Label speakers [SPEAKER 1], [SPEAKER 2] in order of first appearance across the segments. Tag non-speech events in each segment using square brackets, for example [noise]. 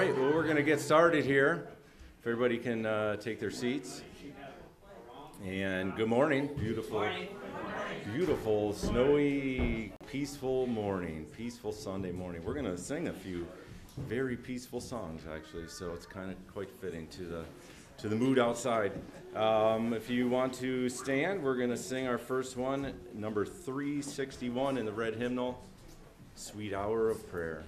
[SPEAKER 1] right, well, we're going to get started here. If everybody can uh, take their seats. And good morning. Beautiful, beautiful, snowy, peaceful morning. Peaceful Sunday morning. We're going to sing a few very peaceful songs, actually, so it's kind of quite fitting to the to the mood outside. Um, if you want to stand, we're going to sing our first one, number 361 in the red hymnal, Sweet Hour of Prayer.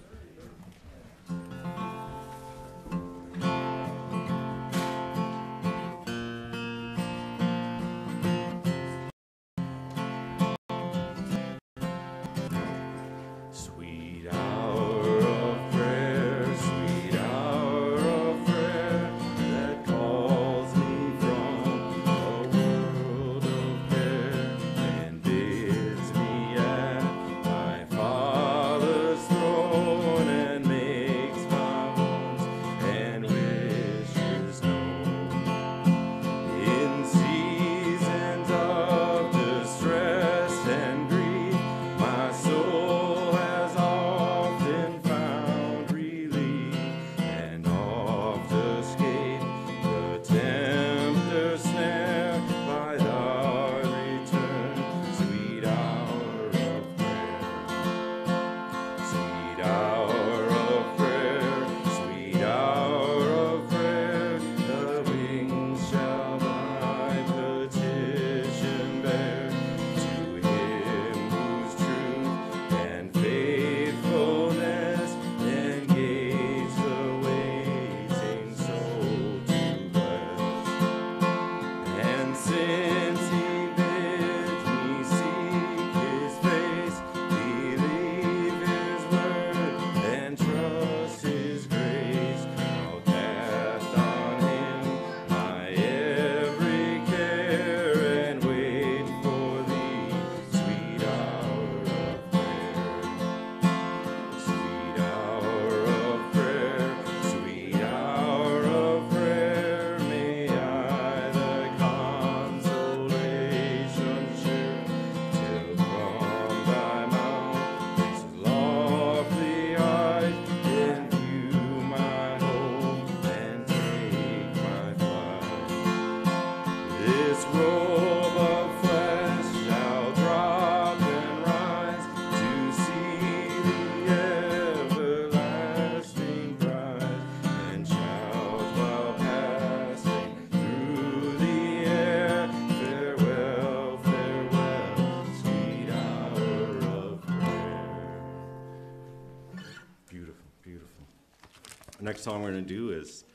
[SPEAKER 1] Song we're going to do is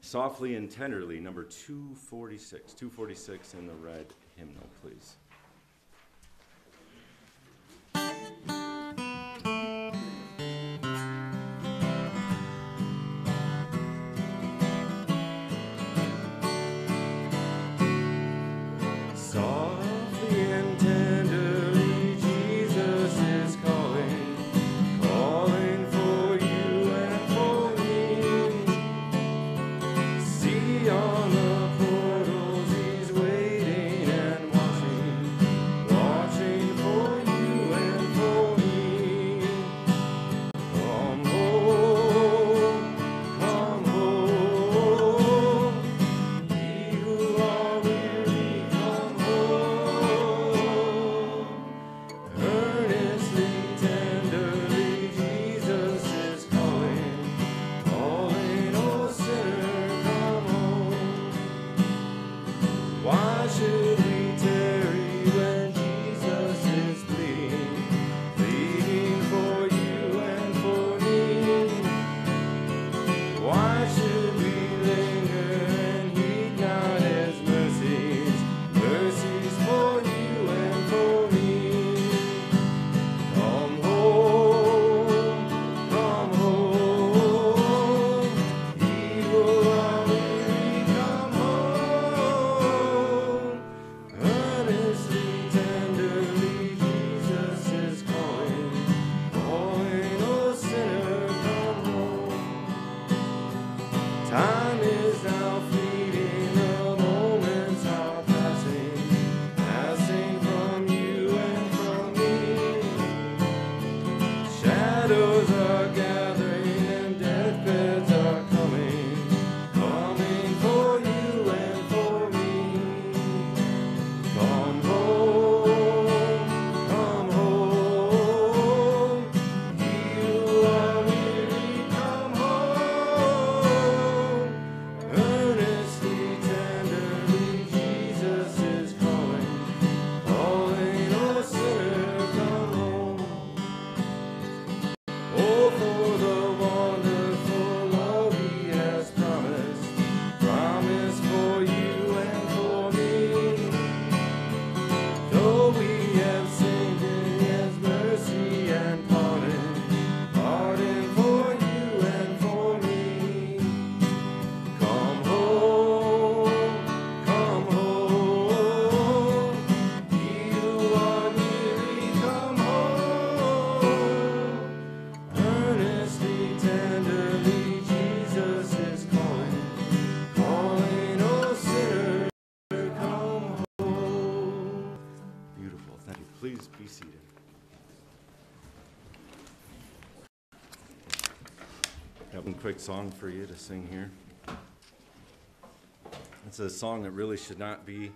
[SPEAKER 1] Softly and Tenderly, number 246. 246 in the red hymnal, please. Quick song for you to sing here. It's a song that really should not be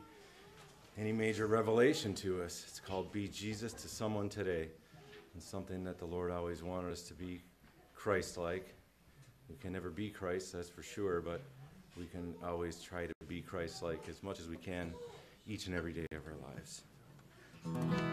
[SPEAKER 1] any major revelation to us. It's called Be Jesus to Someone Today. And something that the Lord always wanted us to be Christ like. We can never be Christ, that's for sure, but we can always try to be Christ like as much as we can each and every day of our lives.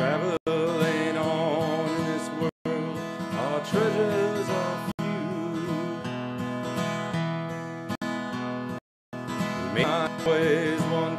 [SPEAKER 1] traveling on in this world, our treasures are few. Always one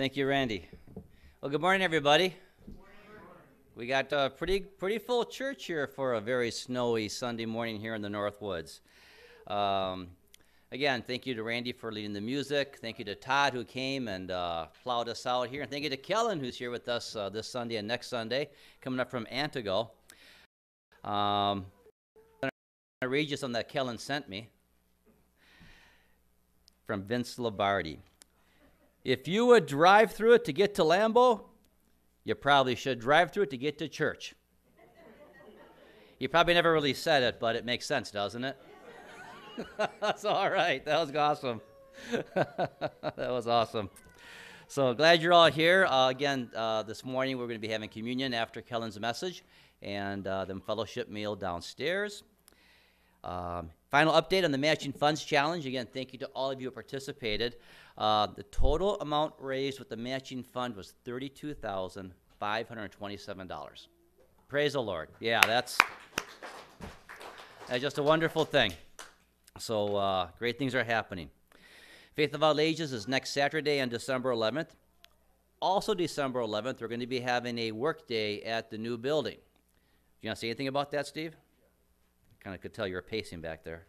[SPEAKER 2] Thank you, Randy. Well, good morning, everybody. We got a pretty pretty full church here for a very snowy Sunday morning here in the Northwoods. Um, again, thank you to Randy for leading the music. Thank you to Todd who came and uh, plowed us out here, and thank you to Kellen who's here with us uh, this Sunday and next Sunday, coming up from Antigo. Um, I'm gonna read you something that Kellen sent me from Vince Lombardi. If you would drive through it to get to Lambeau, you probably should drive through it to get to church. You probably never really said it, but it makes sense, doesn't it? [laughs] That's all right. That was awesome. [laughs] that was awesome. So glad you're all here. Uh, again, uh, this morning we're going to be having communion after Kellen's message and uh, then fellowship meal downstairs. Um, final update on the Matching Funds Challenge. Again, thank you to all of you who participated. Uh, the total amount raised with the matching fund was $32,527. Praise the Lord. Yeah, that's, that's just a wonderful thing. So uh, great things are happening. Faith of All Ages is next Saturday on December 11th. Also, December 11th, we're going to be having a work day at the new building. Do you want to say anything about that, Steve? Kind of could tell you were pacing back there.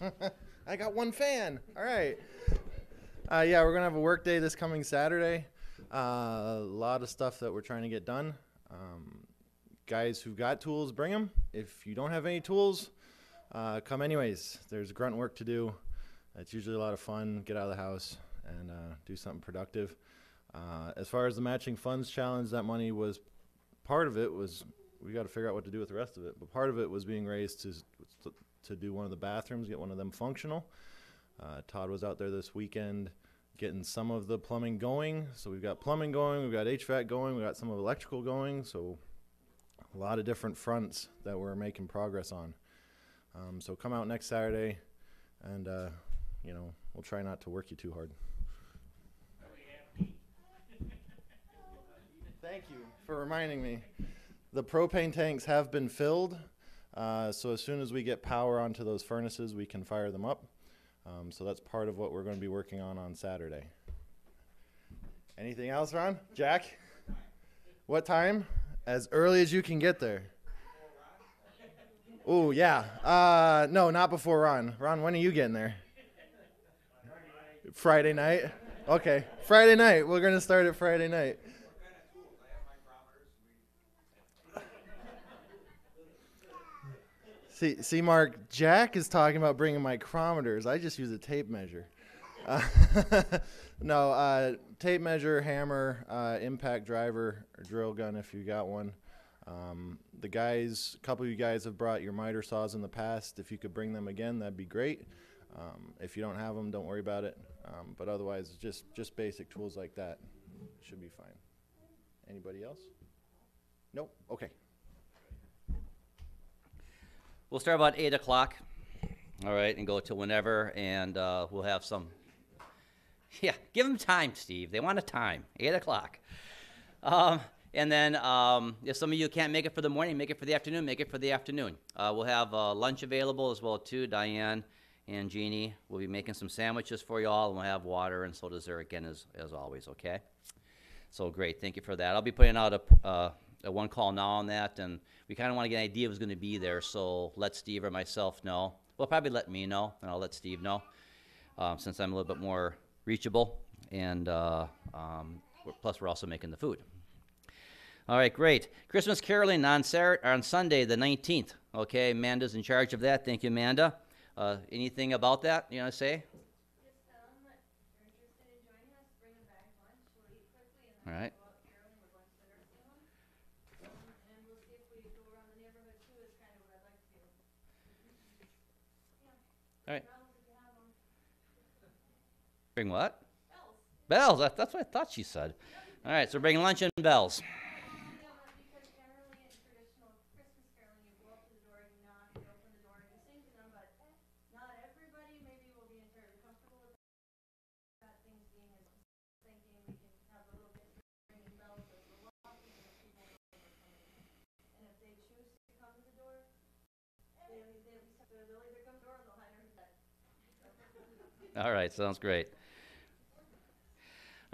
[SPEAKER 2] [laughs]
[SPEAKER 3] I got one fan. All right. Uh, yeah, we're gonna have a work day this coming Saturday. Uh, a lot of stuff that we're trying to get done. Um, guys who've got tools, bring them. If you don't have any tools, uh, come anyways. There's grunt work to do. It's usually a lot of fun. Get out of the house and uh, do something productive. Uh, as far as the matching funds challenge, that money was part of it was we got to figure out what to do with the rest of it. But part of it was being raised to to do one of the bathrooms, get one of them functional. Uh, Todd was out there this weekend getting some of the plumbing going. So we've got plumbing going, we've got HVAC going, we've got some of electrical going. So a lot of different fronts that we're making progress on. Um, so come out next Saturday, and uh, you know we'll try not to work you too hard. Thank you for reminding me. The propane tanks have been filled. Uh, so as soon as we get power onto those furnaces, we can fire them up. Um, so that's part of what we're going to be working on on Saturday. Anything else, Ron? Jack? What time? As early as you can get there. Oh yeah. Uh, no, not before Ron. Ron, when are you getting there? Friday night. Okay, Friday night. We're gonna start at Friday night. See, see, Mark, Jack is talking about bringing micrometers. I just use a tape measure. Uh, [laughs] no, uh, tape measure, hammer, uh, impact driver, drill gun if you got one. Um, the guys, a couple of you guys have brought your miter saws in the past. If you could bring them again, that'd be great. Um, if you don't have them, don't worry about it. Um, but otherwise, just just basic tools like that should be fine. Anybody else? Nope. Okay.
[SPEAKER 2] We'll start about 8 o'clock, all right, and go till whenever, and uh, we'll have some. [laughs] Yeah, give them time, Steve. They want a time. 8 o'clock. Um, and then um, if some of you can't make it for the morning, make it for the afternoon, make it for the afternoon. Uh, we'll have uh, lunch available as well, too. Diane and Jeannie will be making some sandwiches for you all, and we'll have water and so dessert again, as, as always, okay? So great, thank you for that. I'll be putting out a, uh, a one call now on that, and we kind of want to get an idea who's going to be there. So let Steve or myself know. Well, probably let me know, and I'll let Steve know, um, since I'm a little bit more reachable. And uh, um, we're, plus, we're also making the food. All right, great. Christmas caroling on Saturday, on Sunday, the 19th. Okay, Amanda's in charge of that. Thank you, Amanda. Uh, anything about that you want to say? All right. Bring what? Bells. Bells. That's what I thought she said. All right, so bring lunch and bells. All right, sounds great.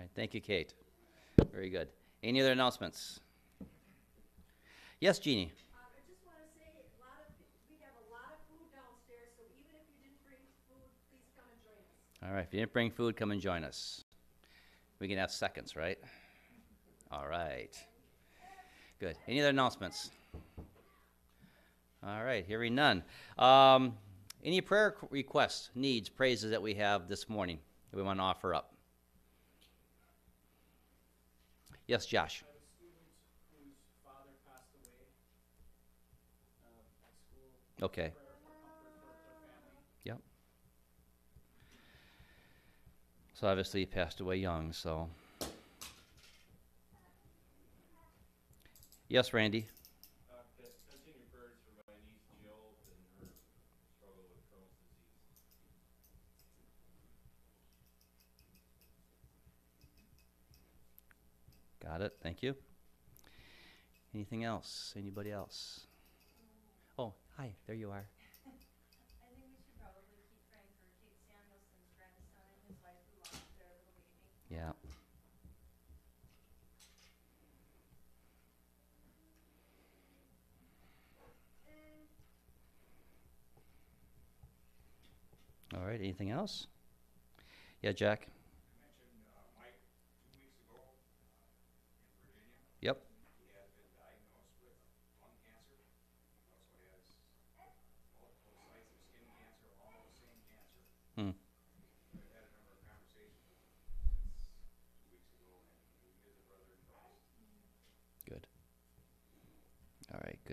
[SPEAKER 2] all. Right, thank you, Kate. Very good. Any other announcements? Yes, Jeannie?
[SPEAKER 4] Um, I just wanna say, a lot of, we have a lot of food downstairs, so even if you didn't bring food, please come and join us.
[SPEAKER 2] All right, if you didn't bring food, come and join us. We can have seconds, right? All right. Good. Any other announcements? All right, hearing none. Um, any prayer requests, needs, praises that we have this morning that we want to offer up? Yes, Josh.
[SPEAKER 5] I have a student whose father passed away uh, Um, at Josh.
[SPEAKER 2] Okay.
[SPEAKER 5] Prayer for comfort for the family.
[SPEAKER 2] Yep. So obviously he passed away young, so. Yes, Randy?
[SPEAKER 1] Uh, continue prayers for my niece Jill and her struggle with Crohn's disease.
[SPEAKER 2] Got it, thank you. Anything else? Anybody else? Oh, hi, there you are. [laughs]
[SPEAKER 4] I think we should probably keep praying for Kate Samuelson's grandson and his wife who lost their little baby.
[SPEAKER 2] Yeah. All right, anything else? Yeah, Jack?
[SPEAKER 6] mentioned uh, Mike two weeks ago uh, in Virginia.
[SPEAKER 2] Yep.
[SPEAKER 6] He has been diagnosed with lung cancer. He also has multiple sites of skin cancer, all the same cancer.
[SPEAKER 2] Hmm.
[SPEAKER 6] I've had a number of conversations with him since two weeks ago, and he is a brother in Christ.
[SPEAKER 2] Good. All right, good. Yeah, Jesse?
[SPEAKER 7] Um, the little girl Brooklyn that lives in Eagle River, I mentioned her before, she's fighting cancer. Um, things aren't going very well for her. She's basically immobile right now. She's having a hard time with pain control, um, not doing well. The treatments that they've done, um, because of rare form of cancer, they haven't really been effective, so she's, they lost her.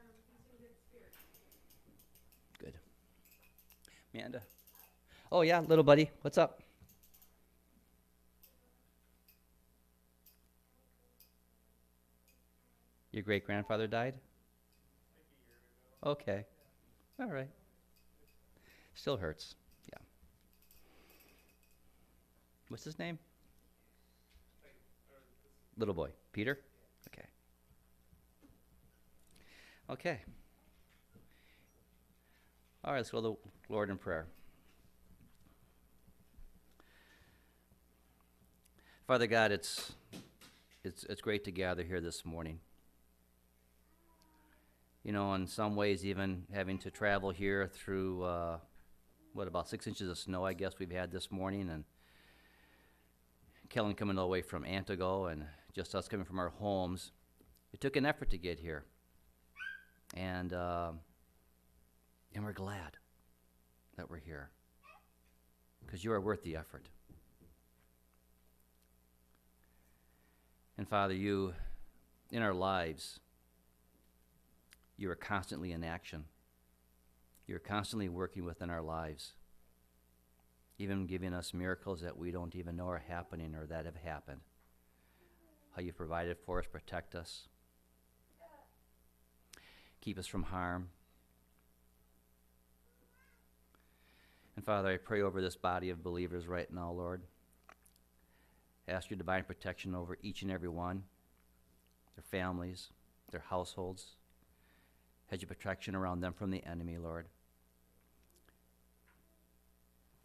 [SPEAKER 4] um, he's in good spirits.
[SPEAKER 2] Good. Amanda? Oh, yeah, little buddy. What's up? Your great grandfather died? Okay. All right. Still hurts. Yeah. What's his name? Little boy. Peter? Okay. Okay. All right, let's go to the Lord in prayer. Father God, it's, it's, it's great to gather here this morning. You know, in some ways, even having to travel here through, uh, what, about six inches of snow, I guess we've had this morning, and Kellen coming all the way from Antigo, and just us coming from our homes. It took an effort to get here. And, um and we're glad that we're here because you are worth the effort. And Father, you, in our lives, you are constantly in action. You're constantly working within our lives. even giving us miracles that we don't even know are happening or that have happened. How you provided for us, protect us, keep us from harm. And Father, I pray over this body of believers right now, Lord. Ask your divine protection over each and every one, their families, their households. Hedge your protection around them from the enemy, Lord.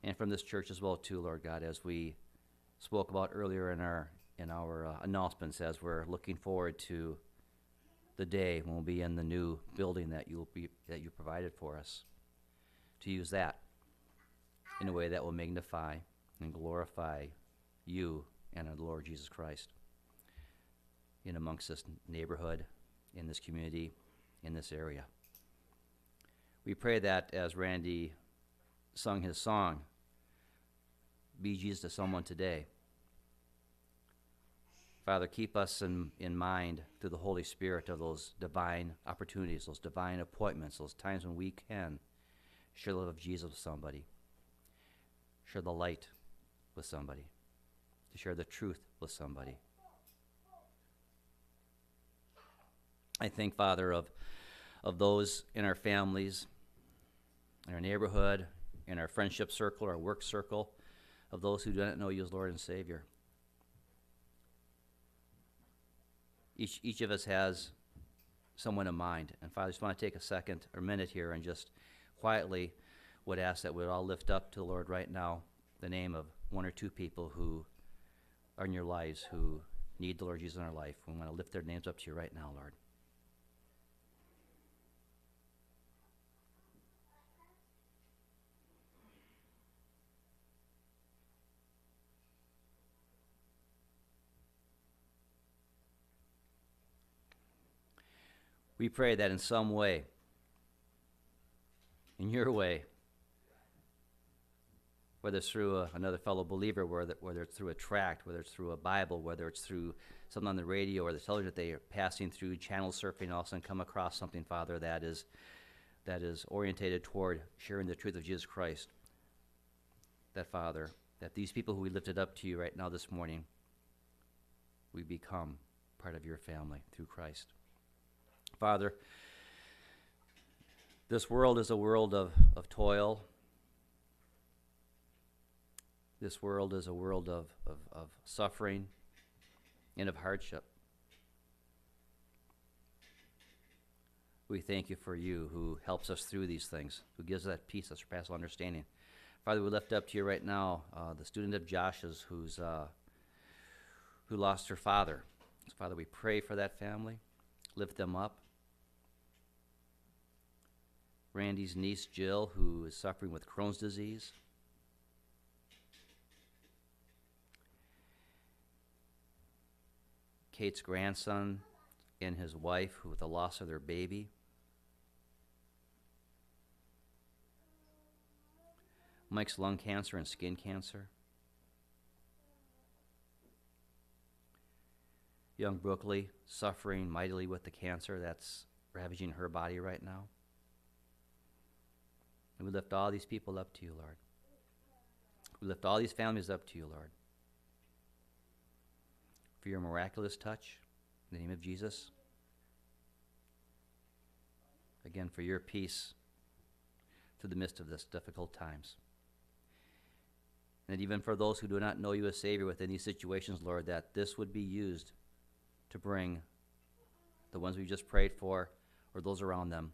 [SPEAKER 2] And from this church as well, too, Lord God, as we spoke about earlier in our in our uh, announcements, as we're looking forward to the day when we'll be in the new building that you'll be that you provided for us. To use that in a way that will magnify and glorify you and the Lord Jesus Christ in amongst this neighborhood, in this community, in this area. We pray that as Randy sung his song, Be Jesus to someone today. Father, keep us in, in mind through the Holy Spirit of those divine opportunities, those divine appointments, those times when we can share the love of Jesus with somebody, share the light with somebody, to share the truth with somebody. I think, Father, of, of those in our families, in our neighborhood, in our friendship circle, our work circle, of those who do not know you as Lord and Savior. Each, each of us has someone in mind. And Father, I just want to take a second or minute here and just quietly would ask that we'd all lift up to the Lord right now the name of one or two people who are in your lives who need the Lord Jesus in our life. We want to lift their names up to you right now, Lord. We pray that in some way, in your way, whether it's through a, another fellow believer, whether, whether it's through a tract, whether it's through a Bible, whether it's through something on the radio or the television that they are passing through, channel surfing, all of a sudden come across something, Father, that is, that is orientated toward sharing the truth of Jesus Christ. That, Father, that these people who we lifted up to you right now this morning, we become part of your family through Christ. Father, this world is a world of, of toil. This world is a world of, of, of suffering and of hardship. We thank you for you who helps us through these things, who gives us that peace that surpasses understanding. Father, we lift up to you right now uh, the student of Josh's who's, uh, who lost her father. So Father, we pray for that family, lift them up. Randy's niece Jill, who is suffering with Crohn's disease. Kate's grandson and his wife, who with the loss of their baby. Mike's lung cancer and skin cancer. Young Brooklyn suffering mightily with the cancer that's ravaging her body right now. And we lift all these people up to you, Lord. We lift all these families up to you, Lord. For your miraculous touch, in the name of Jesus. Again, for your peace through the midst of this difficult times. And even for those who do not know you as Savior within these situations, Lord, that this would be used to bring the ones we just prayed for or those around them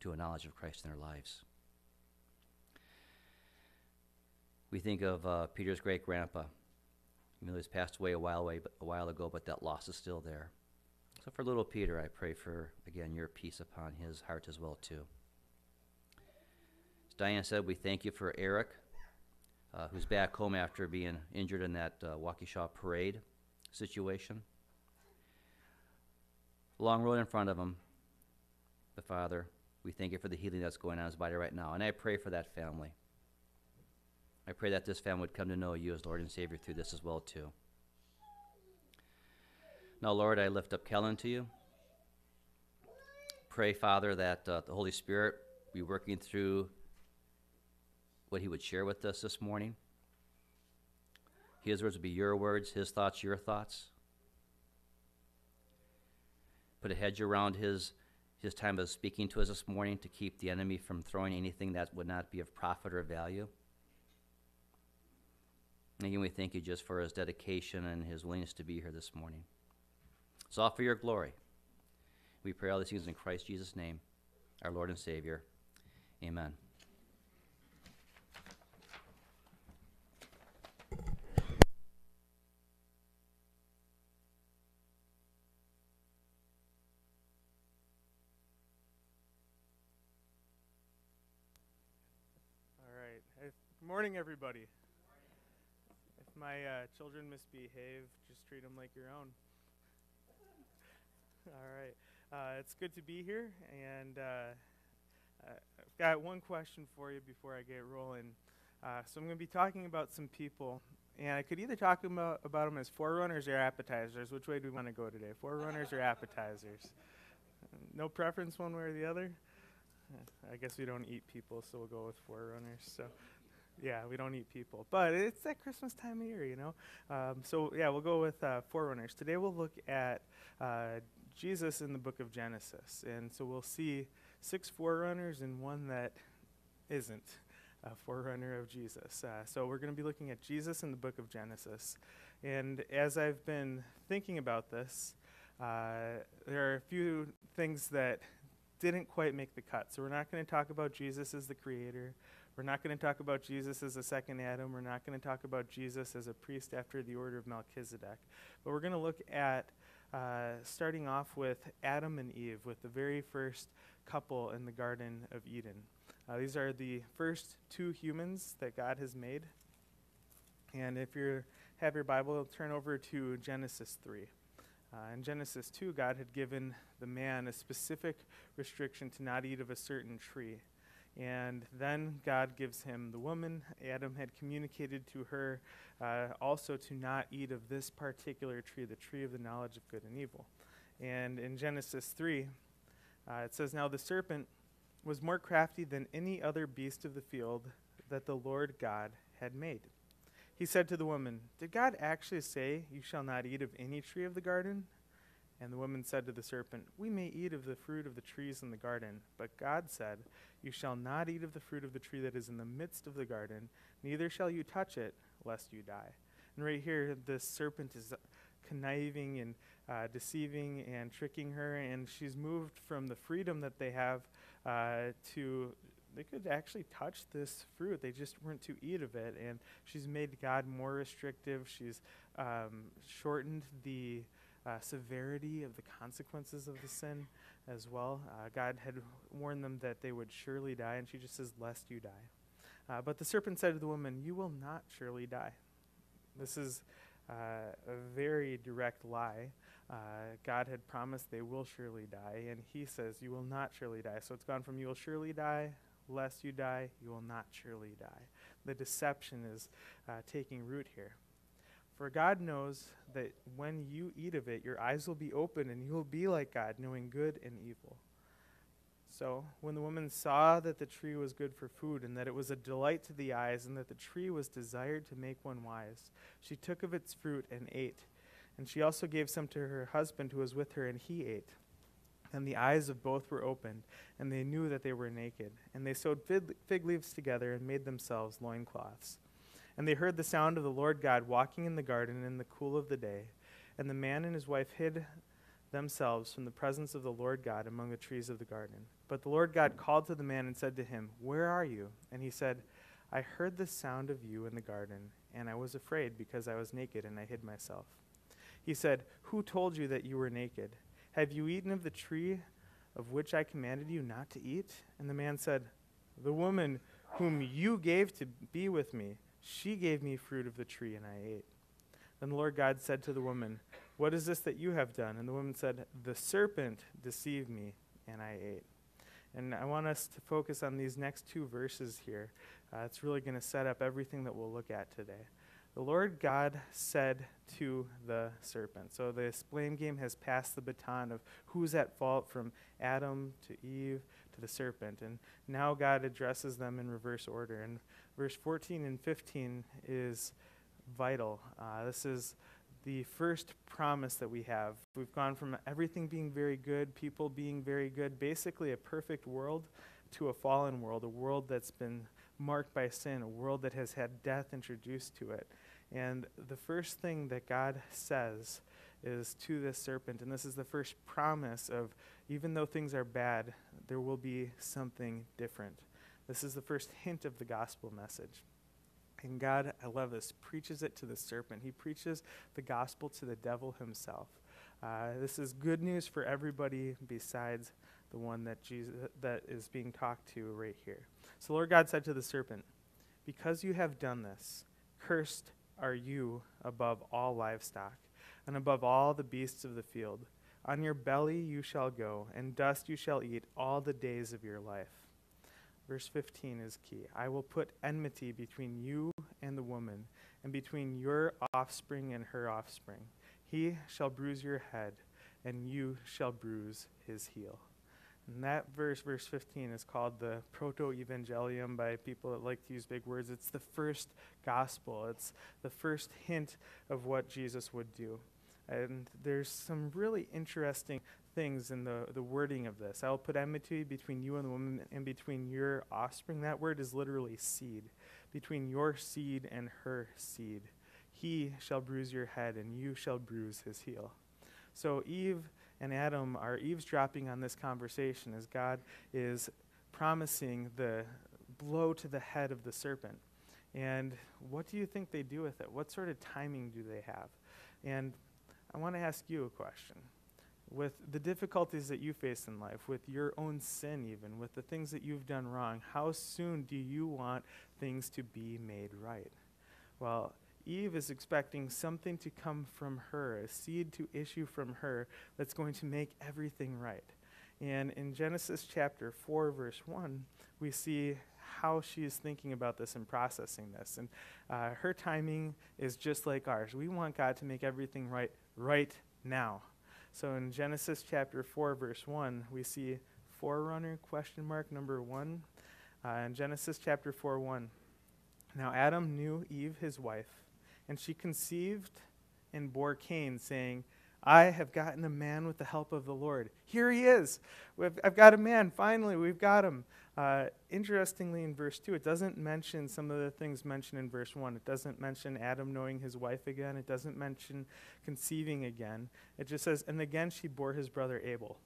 [SPEAKER 2] to a knowledge of Christ in their lives. We think of uh, Peter's great grandpa. Even though he's passed away a while, away, a while ago, but that loss is still there. So for little Peter, I pray for, again, your peace upon his heart as well, too. As Diane said, we thank you for Eric, uh, who's back home after being injured in that uh, Waukesha parade situation. Long road in front of him, the Father. We thank you for the healing that's going on in his body right now. And I pray for that family. I pray that this family would come to know you as Lord and Savior through this as well too. Now, Lord, I lift up Kellen to you. Pray, Father, that uh, the Holy Spirit be working through what he would share with us this morning. His words would be your words, his thoughts, your thoughts. Put a hedge around his, his time of speaking to us this morning to keep the enemy from throwing anything that would not be of profit or value. And again, we thank you just for his dedication and his willingness to be here this morning. It's all for your glory. We pray all these things in Christ Jesus' name, our Lord and Savior. Amen.
[SPEAKER 8] All right. Good morning, everybody. My uh, children misbehave, just treat them like your own. [laughs] All right. Uh, it's good to be here, and uh, uh, I've got one question for you before I get rolling. Uh, so I'm going to be talking about some people, and I could either talk about, about them as forerunners or appetizers. Which way do we want to go today? Forerunners or appetizers? No preference one way or the other? I guess we don't eat people, so we'll go with forerunners. So, yeah, we don't eat people, but it's that Christmas time of year, you know. Um, so yeah, we'll go with uh, forerunners. Today we'll look at uh, Jesus in the book of Genesis, and so we'll see six forerunners and one that isn't a forerunner of Jesus. Uh, so we're going to be looking at Jesus in the book of Genesis, and as I've been thinking about this, uh, there are a few things that didn't quite make the cut. So we're not going to talk about Jesus as the creator. We're not going to talk about Jesus as a second Adam. We're not going to talk about Jesus as a priest after the order of Melchizedek. But we're going to look at uh, starting off with Adam and Eve, with the very first couple in the Garden of Eden. Uh, these are the first two humans that God has made. And if you have your Bible, turn over to Genesis 3. Uh, in Genesis 2, God had given the man a specific restriction to not eat of a certain tree. And then God gives him the woman. Adam had communicated to her uh, also to not eat of this particular tree, the tree of the knowledge of good and evil. And in Genesis 3, uh, it says, Now the serpent was more crafty than any other beast of the field that the Lord God had made. He said to the woman, Did God actually say, You shall not eat of any tree of the garden? And the woman said to the serpent, We may eat of the fruit of the trees in the garden. But God said, You shall not eat of the fruit of the tree that is in the midst of the garden, neither shall you touch it, lest you die. And right here, this serpent is conniving and uh, deceiving and tricking her, and she's moved from the freedom that they have uh, to they could actually touch this fruit. They just weren't to eat of it. And she's made God more restrictive. She's um, shortened the uh, severity of the consequences of the sin as well. Uh, God had warned them that they would surely die, and she just says, Lest you die. Uh, but the serpent said to the woman, You will not surely die. This is uh, a very direct lie. Uh, God had promised they will surely die, and he says, You will not surely die. So it's gone from you will surely die lest you die, you will not surely die. The deception is uh, taking root here. For God knows that when you eat of it, your eyes will be open and you will be like God, knowing good and evil. So, when the woman saw that the tree was good for food, and that it was a delight to the eyes, and that the tree was desired to make one wise, she took of its fruit and ate. And she also gave some to her husband who was with her, and he ate. And the eyes of both were opened, and they knew that they were naked. And they sewed fig leaves together and made themselves loincloths. And they heard the sound of the Lord God walking in the garden in the cool of the day. And the man and his wife hid themselves from the presence of the Lord God among the trees of the garden. But the Lord God called to the man and said to him, Where are you? And he said, I heard the sound of you in the garden, and I was afraid because I was naked and I hid myself. He said, Who told you that you were naked? Have you eaten of the tree of which I commanded you not to eat? And the man said, The woman whom you gave to be with me, she gave me fruit of the tree, and I ate. Then the Lord God said to the woman, What is this that you have done? And the woman said, The serpent deceived me, and I ate. And I want us to focus on these next two verses here. Uh, it's really going to set up everything that we'll look at today. The Lord God said to the serpent. So this blame game has passed the baton of who's at fault from Adam to Eve to the serpent. And now God addresses them in reverse order. In verse 14 and 15 is vital. Uh, this is the first promise that we have. We've gone from everything being very good, people being very good, basically a perfect world, to a fallen world, a world that's been marked by sin, a world that has had death introduced to it. And the first thing that God says is to this serpent, and this is the first promise of even though things are bad, there will be something different. This is the first hint of the gospel message. And God, I love this, preaches it to the serpent. He preaches the gospel to the devil himself. Uh, this is good news for everybody besides the one that Jesus that is being talked to right here. So Lord God said to the serpent, "Because you have done this, cursed are you above all livestock, and above all the beasts of the field. On your belly you shall go, and dust you shall eat all the days of your life." Verse 15 is key. I will put enmity between you and the woman, and between your offspring and her offspring. He shall bruise your head, and you shall bruise his heel. And that verse, verse 15, is called the proto evangelium by people that like to use big words. It's the first gospel, it's the first hint of what Jesus would do. And there's some really interesting things in the, the wording of this. I will put enmity between you and the woman and between your offspring. That word is literally seed. Between your seed and her seed. He shall bruise your head, and you shall bruise his heel. So Eve and Adam are eavesdropping on this conversation as God is promising the blow to the head of the serpent. And what do you think they do with it? What sort of timing do they have? And I want to ask you a question. With the difficulties that you face in life, with your own sin, even, with the things that you've done wrong, how soon do you want things to be made right? Well, Eve is expecting something to come from her, a seed to issue from her that's going to make everything right. And in Genesis chapter 4, verse 1, we see how she is thinking about this and processing this. And uh, her timing is just like ours. We want God to make everything right right now. So in Genesis chapter 4, verse 1, we see forerunner question mark number 1. Uh, in Genesis chapter 4, 1. Now Adam knew Eve, his wife, and she conceived and bore Cain, saying, I have gotten a man with the help of the Lord. Here he is. I've got a man. Finally, we've got him. Uh, interestingly, in verse 2, it doesn't mention some of the things mentioned in verse 1. It doesn't mention Adam knowing his wife again. It doesn't mention conceiving again. It just says, and again she bore his brother Abel.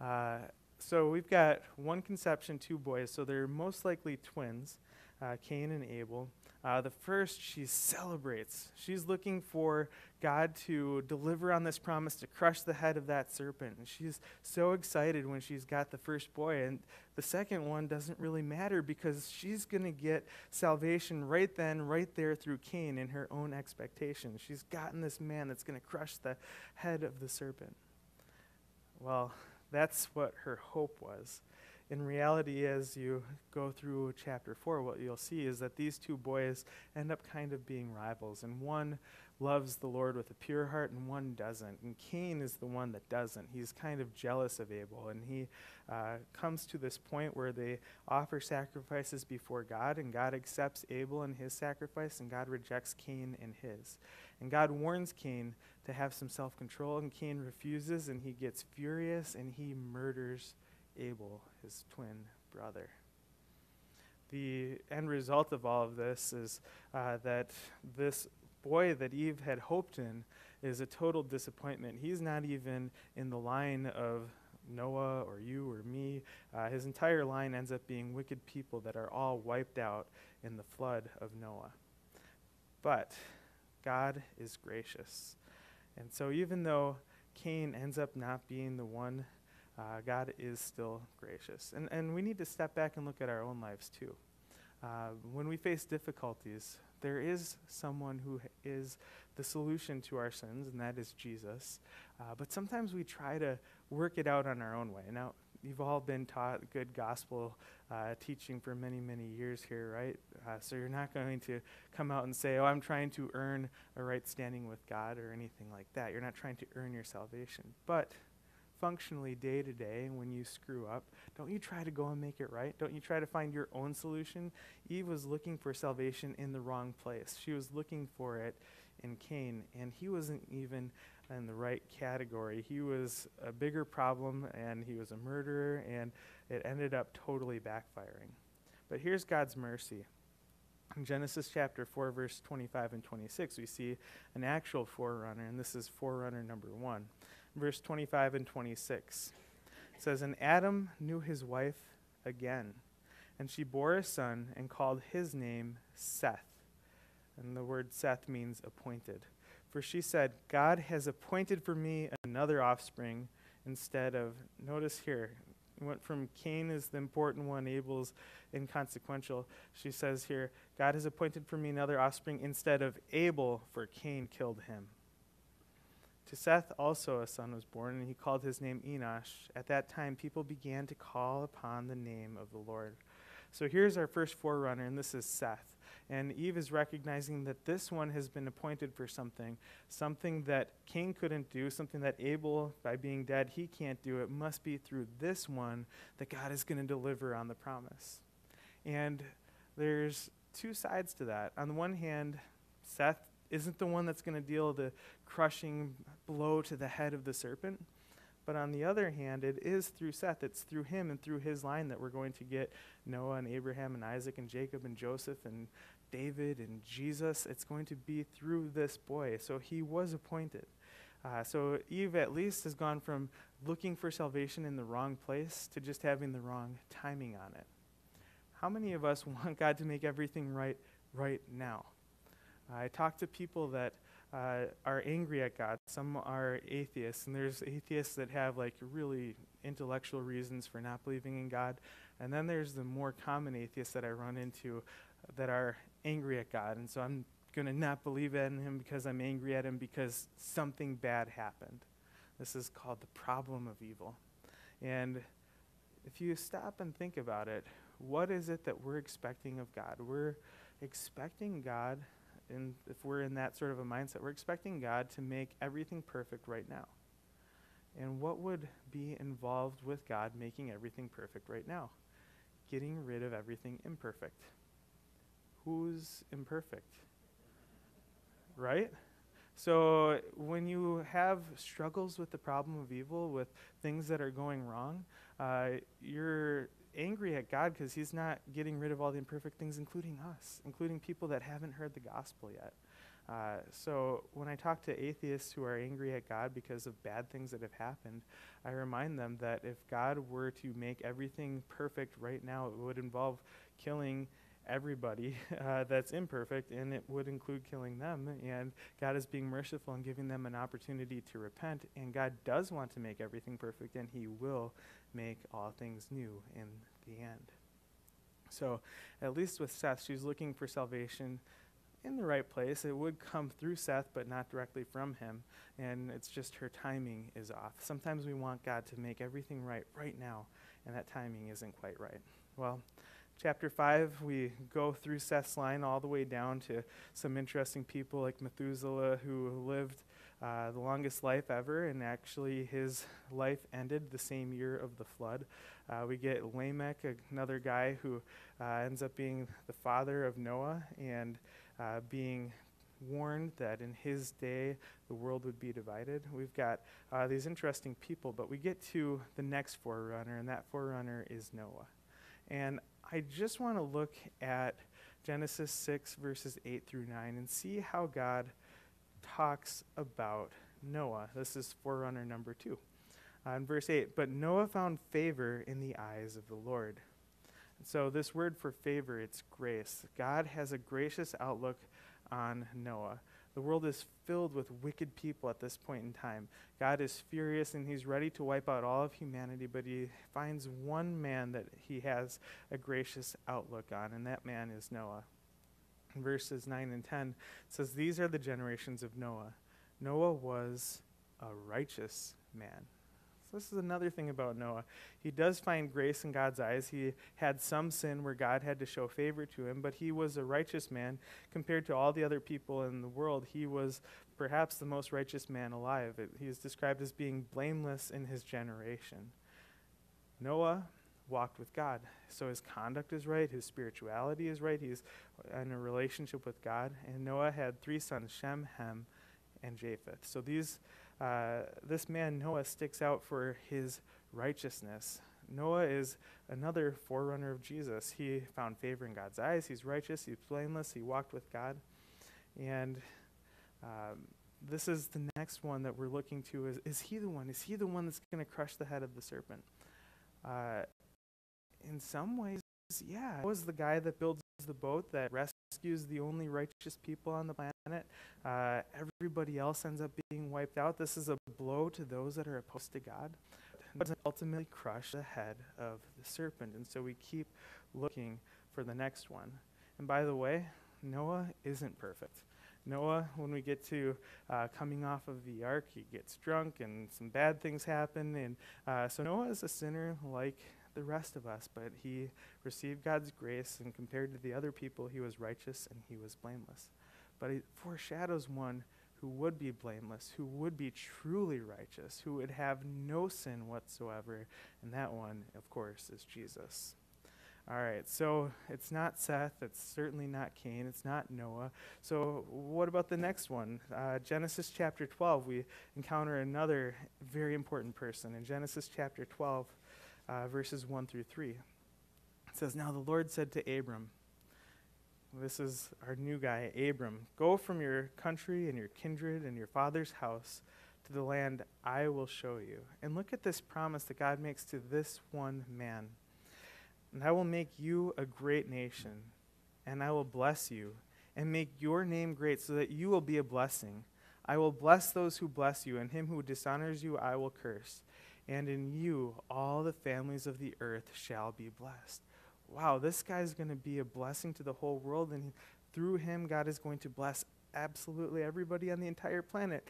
[SPEAKER 8] Uh, so we've got one conception, two boys. So they're most likely twins, uh, Cain and Abel. Uh, the first, she celebrates. She's looking for God to deliver on this promise to crush the head of that serpent. And she's so excited when she's got the first boy. And the second one doesn't really matter because she's going to get salvation right then, right there through Cain in her own expectations. She's gotten this man that's going to crush the head of the serpent. Well, that's what her hope was in reality, as you go through chapter 4, what you'll see is that these two boys end up kind of being rivals, and one loves the Lord with a pure heart, and one doesn't. And Cain is the one that doesn't. He's kind of jealous of Abel, and he uh, comes to this point where they offer sacrifices before God, and God accepts Abel and his sacrifice, and God rejects Cain and his. And God warns Cain to have some self control, and Cain refuses, and he gets furious, and he murders Abel, his twin brother. The end result of all of this is uh, that this boy that Eve had hoped in is a total disappointment. He's not even in the line of Noah or you or me. Uh, his entire line ends up being wicked people that are all wiped out in the flood of Noah. But God is gracious. And so, even though Cain ends up not being the one uh, God is still gracious. And, and we need to step back and look at our own lives too. Uh, when we face difficulties, there is someone who is the solution to our sins, and that is Jesus. Uh, but sometimes we try to work it out on our own way. Now, you've all been taught good gospel uh, teaching for many, many years here, right? Uh, so you're not going to come out and say, oh, I'm trying to earn a right standing with God or anything like that. You're not trying to earn your salvation. But functionally day to day when you screw up, don't you try to go and make it right? Don't you try to find your own solution? Eve was looking for salvation in the wrong place. She was looking for it in Cain, and he wasn't even in the right category. He was a bigger problem, and he was a murderer, and it ended up totally backfiring. But here's God's mercy. In Genesis chapter 4, verse 25 and 26, we see an actual forerunner, and this is forerunner number one. Verse 25 and 26 it says, And Adam knew his wife again, and she bore a son and called his name Seth. And the word Seth means appointed. For she said, God has appointed for me another offspring instead of, notice here, went from Cain is the important one, Abel's inconsequential. She says here, God has appointed for me another offspring instead of Abel, for Cain killed him. To Seth also a son was born, and he called his name Enosh. At that time, people began to call upon the name of the Lord. So here's our first forerunner, and this is Seth. And Eve is recognizing that this one has been appointed for something, something that Cain couldn't do, something that Abel, by being dead, he can't do. It must be through this one that God is going to deliver on the promise. And there's two sides to that. On the one hand, Seth isn't the one that's going to deal the crushing blow to the head of the serpent. But on the other hand, it is through Seth, it's through him and through his line that we're going to get Noah and Abraham and Isaac and Jacob and Joseph and David and Jesus. It's going to be through this boy. So he was appointed. Uh, so Eve at least has gone from looking for salvation in the wrong place to just having the wrong timing on it. How many of us [laughs] want God to make everything right right now? I talk to people that uh, are angry at God. Some are atheists, and there's atheists that have like really intellectual reasons for not believing in God. And then there's the more common atheists that I run into that are angry at God. And so I'm going to not believe in Him because I'm angry at Him because something bad happened. This is called the problem of evil. And if you stop and think about it, what is it that we're expecting of God? We're expecting God and if we're in that sort of a mindset, we're expecting God to make everything perfect right now. And what would be involved with God making everything perfect right now? Getting rid of everything imperfect. Who's imperfect? Right? So when you have struggles with the problem of evil, with things that are going wrong, uh, you're angry at God because He's not getting rid of all the imperfect things, including us, including people that haven't heard the gospel yet. Uh, so when I talk to atheists who are angry at God because of bad things that have happened, I remind them that if God were to make everything perfect right now, it would involve killing everybody [laughs] uh, that's imperfect, and it would include killing them. And God is being merciful and giving them an opportunity to repent. And God does want to make everything perfect, and He will make all things new in the end. So, at least with Seth, she's looking for salvation in the right place. It would come through Seth, but not directly from him. And it's just her timing is off. Sometimes we want God to make everything right right now, and that timing isn't quite right. Well, chapter 5, we go through Seth's line all the way down to some interesting people like Methuselah, who lived uh, the longest life ever, and actually his life ended the same year of the flood. Uh, we get Lamech, another guy who uh, ends up being the father of Noah and uh, being warned that in his day the world would be divided. We've got uh, these interesting people, but we get to the next forerunner, and that forerunner is Noah. And I just want to look at Genesis 6, verses 8 through 9, and see how God talks about Noah. This is forerunner number 2. Uh, in verse 8, but Noah found favor in the eyes of the Lord. And so, this word for favor, it's grace. God has a gracious outlook on Noah. The world is filled with wicked people at this point in time. God is furious and he's ready to wipe out all of humanity, but he finds one man that he has a gracious outlook on, and that man is Noah. In verses 9 and 10 says, These are the generations of Noah. Noah was a righteous man. So this is another thing about Noah. He does find grace in God's eyes. He had some sin where God had to show favor to him, but he was a righteous man compared to all the other people in the world. He was perhaps the most righteous man alive. It, he is described as being blameless in his generation. Noah walked with God. So his conduct is right, his spirituality is right, he's in a relationship with God. And Noah had three sons, Shem, Ham, and Japheth. So these, uh, this man, Noah, sticks out for his righteousness. Noah is another forerunner of Jesus. He found favor in God's eyes. He's righteous. He's blameless. He walked with God. And um, this is the next one that we're looking to. Is, is he the one? Is he the one that's going to crush the head of the serpent? Uh, in some ways, yeah. was the guy that builds the boat that rescues the only righteous people on the planet. Uh, everybody else ends up being wiped out. This is a blow to those that are opposed to God. Doesn't ultimately crush the head of the serpent. And so we keep looking for the next one. And by the way, Noah isn't perfect. Noah, when we get to uh, coming off of the ark, he gets drunk and some bad things happen. And uh, so Noah is a sinner like the rest of us, but he received God's grace, and compared to the other people, he was righteous and he was blameless. But he foreshadows one who would be blameless, who would be truly righteous, who would have no sin whatsoever, and that one, of course, is Jesus. All right, so it's not Seth, it's certainly not Cain, it's not Noah. So, what about the next one? Uh, Genesis chapter 12, we encounter another very important person. In Genesis chapter 12, uh, verses 1 through 3. It says, Now the Lord said to Abram, this is our new guy, Abram, go from your country and your kindred and your father's house to the land I will show you. And look at this promise that God makes to this one man. And I will make you a great nation, and I will bless you, and make your name great, so that you will be a blessing. I will bless those who bless you, and him who dishonors you I will curse and in you all the families of the earth shall be blessed. Wow, this guy is going to be a blessing to the whole world, and through him, God is going to bless absolutely everybody on the entire planet.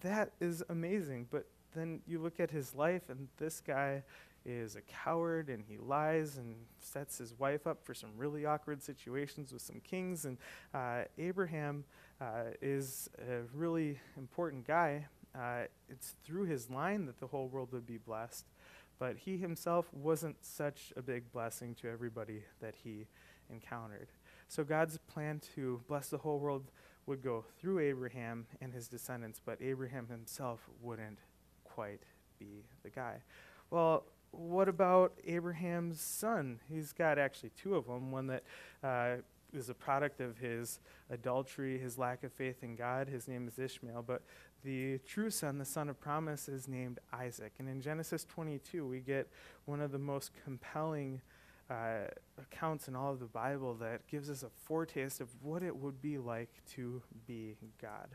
[SPEAKER 8] That is amazing. But then you look at his life, and this guy is a coward, and he lies and sets his wife up for some really awkward situations with some kings. And uh, Abraham uh, is a really important guy, uh, it's through his line that the whole world would be blessed. But he himself wasn't such a big blessing to everybody that he encountered. So God's plan to bless the whole world would go through Abraham and his descendants, but Abraham himself wouldn't quite be the guy. Well, what about Abraham's son? He's got actually two of them. One that uh, is a product of his adultery, his lack of faith in God. His name is Ishmael. But the true son, the son of promise, is named Isaac. And in Genesis 22, we get one of the most compelling uh, accounts in all of the Bible that gives us a foretaste of what it would be like to be God.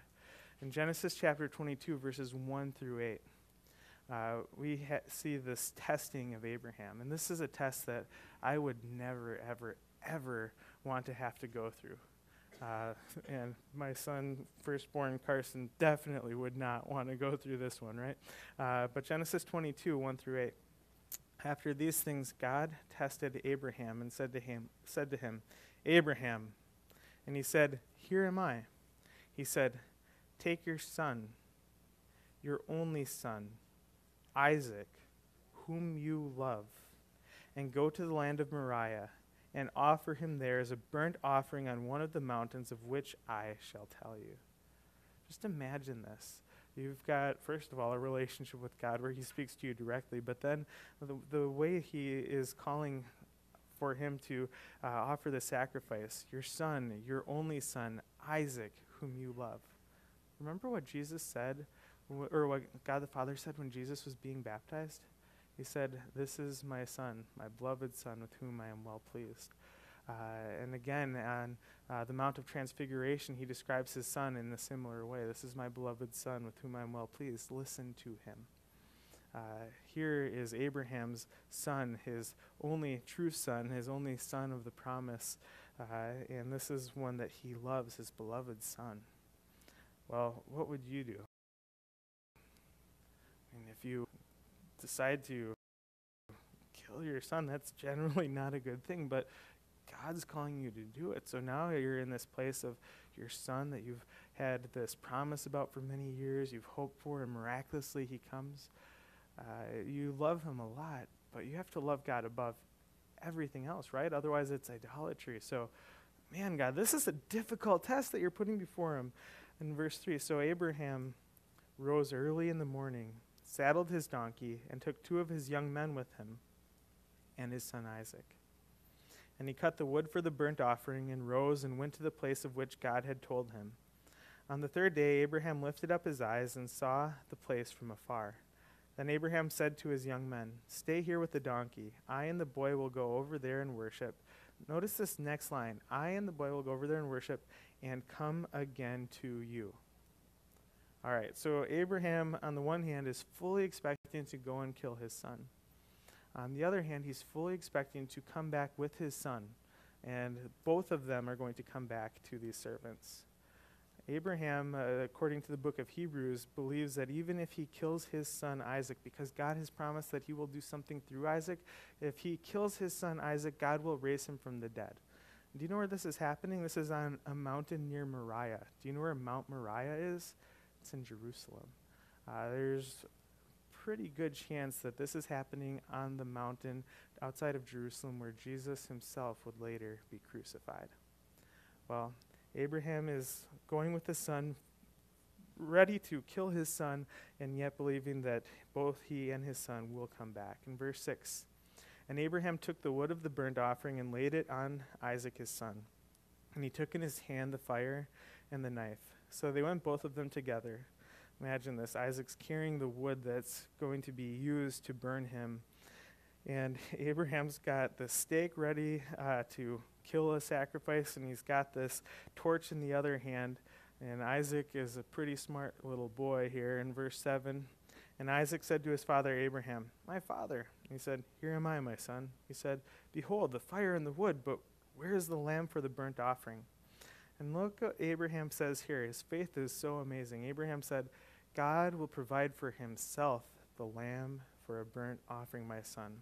[SPEAKER 8] In Genesis chapter 22, verses 1 through 8, uh, we ha- see this testing of Abraham. And this is a test that I would never, ever, ever want to have to go through. Uh, and my son, firstborn Carson, definitely would not want to go through this one, right? Uh, but Genesis 22, 1 through 8. After these things, God tested Abraham and said to him, said to him, Abraham. And he said, Here am I. He said, Take your son, your only son, Isaac, whom you love, and go to the land of Moriah and offer him there as a burnt offering on one of the mountains of which I shall tell you. Just imagine this. You've got, first of all, a relationship with God where he speaks to you directly, but then the, the way he is calling for him to uh, offer the sacrifice your son, your only son, Isaac, whom you love. Remember what Jesus said, or what God the Father said when Jesus was being baptized? He said, This is my son, my beloved son, with whom I am well pleased. Uh, and again, on uh, the Mount of Transfiguration, he describes his son in a similar way. This is my beloved son, with whom I am well pleased. Listen to him. Uh, here is Abraham's son, his only true son, his only son of the promise. Uh, and this is one that he loves, his beloved son. Well, what would you do? I mean, if you decide to kill your son, that's generally [laughs] not a good thing, but God's calling you to do it. So now you're in this place of your son that you've had this promise about for many years, you've hoped for, and miraculously he comes. Uh, you love him a lot, but you have to love God above everything else, right? Otherwise, it's idolatry. So, man, God, this is a difficult test that you're putting before him. In verse 3, so Abraham rose early in the morning, saddled his donkey, and took two of his young men with him and his son Isaac. And he cut the wood for the burnt offering and rose and went to the place of which God had told him. On the third day, Abraham lifted up his eyes and saw the place from afar. Then Abraham said to his young men, Stay here with the donkey. I and the boy will go over there and worship. Notice this next line I and the boy will go over there and worship and come again to you. All right, so Abraham, on the one hand, is fully expecting to go and kill his son. On the other hand, he's fully expecting to come back with his son, and both of them are going to come back to these servants. Abraham, uh, according to the book of Hebrews, believes that even if he kills his son Isaac, because God has promised that he will do something through Isaac, if he kills his son Isaac, God will raise him from the dead. Do you know where this is happening? This is on a mountain near Moriah. Do you know where Mount Moriah is? It's in Jerusalem. Uh, there's pretty good chance that this is happening on the mountain outside of Jerusalem where Jesus himself would later be crucified. Well, Abraham is going with his son, ready to kill his son, and yet believing that both he and his son will come back. In verse 6, and Abraham took the wood of the burnt offering and laid it on Isaac his son. And he took in his hand the fire and the knife. So they went both of them together. Imagine this Isaac's carrying the wood that's going to be used to burn him. And [laughs] Abraham's got the stake ready uh, to kill a sacrifice, and he's got this torch in the other hand. And Isaac is a pretty smart little boy here in verse 7. And Isaac said to his father Abraham, My father. he said, Here am I, my son. He said, Behold, the fire and the wood, but where is the lamb for the burnt offering? And look what Abraham says here. His faith is so amazing. Abraham said, God will provide for himself the lamb for a burnt offering, my son.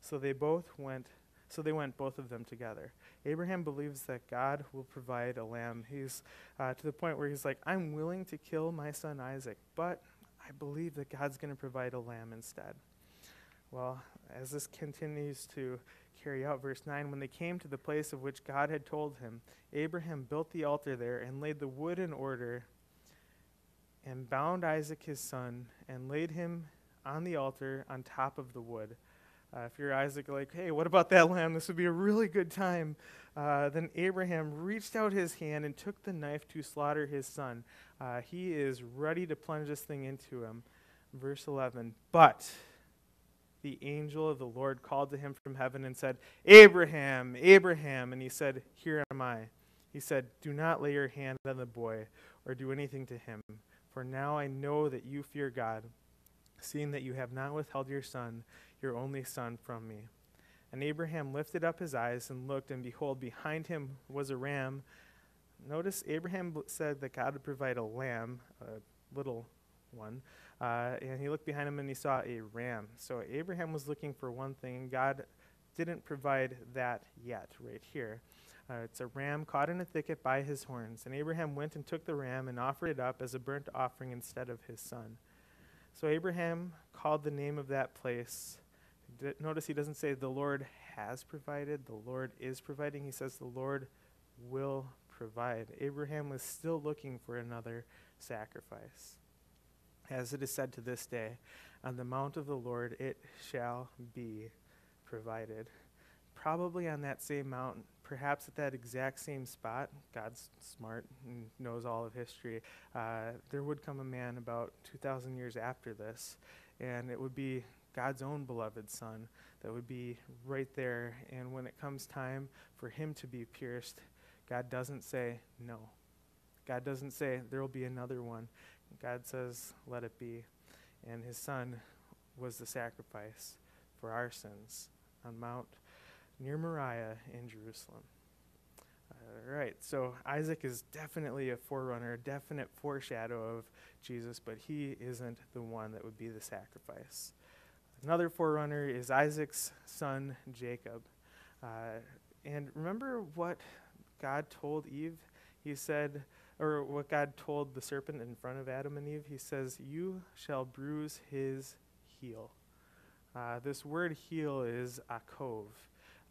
[SPEAKER 8] So they both went so they went both of them together. Abraham believes that God will provide a lamb. He's uh, to the point where he's like, I'm willing to kill my son Isaac, but I believe that God's going to provide a lamb instead. Well, as this continues to carry out, verse 9, when they came to the place of which God had told him, Abraham built the altar there and laid the wood in order and bound Isaac his son and laid him on the altar on top of the wood. Uh, if you're Isaac, like, hey, what about that lamb? This would be a really good time. Uh, then Abraham reached out his hand and took the knife to slaughter his son. Uh, he is ready to plunge this thing into him. Verse 11. But the angel of the Lord called to him from heaven and said, Abraham, Abraham. And he said, Here am I. He said, Do not lay your hand on the boy or do anything to him. For now I know that you fear God, seeing that you have not withheld your son, your only son, from me. And Abraham lifted up his eyes and looked, and behold, behind him was a ram. Notice Abraham said that God would provide a lamb, a little one, uh, and he looked behind him and he saw a ram. So Abraham was looking for one thing, and God didn't provide that yet, right here. Uh, it's a ram caught in a thicket by his horns. And Abraham went and took the ram and offered it up as a burnt offering instead of his son. So Abraham called the name of that place. D- notice he doesn't say the Lord has provided, the Lord is providing. He says the Lord will provide. Abraham was still looking for another sacrifice. As it is said to this day, on the mount of the Lord it shall be provided. Probably on that same mountain, perhaps at that exact same spot, God's smart and knows all of history, uh, there would come a man about 2,000 years after this, and it would be God's own beloved son that would be right there. And when it comes time for him to be pierced, God doesn't say no. God doesn't say there will be another one. God says, let it be. And his son was the sacrifice for our sins on Mount near Moriah in Jerusalem. All right, so Isaac is definitely a forerunner, a definite foreshadow of Jesus, but he isn't the one that would be the sacrifice. another forerunner is Isaac's son Jacob. Uh, and remember what God told Eve? He said, or what God told the serpent in front of Adam and Eve? He says, You shall bruise his heel. Uh, this word heel is akov.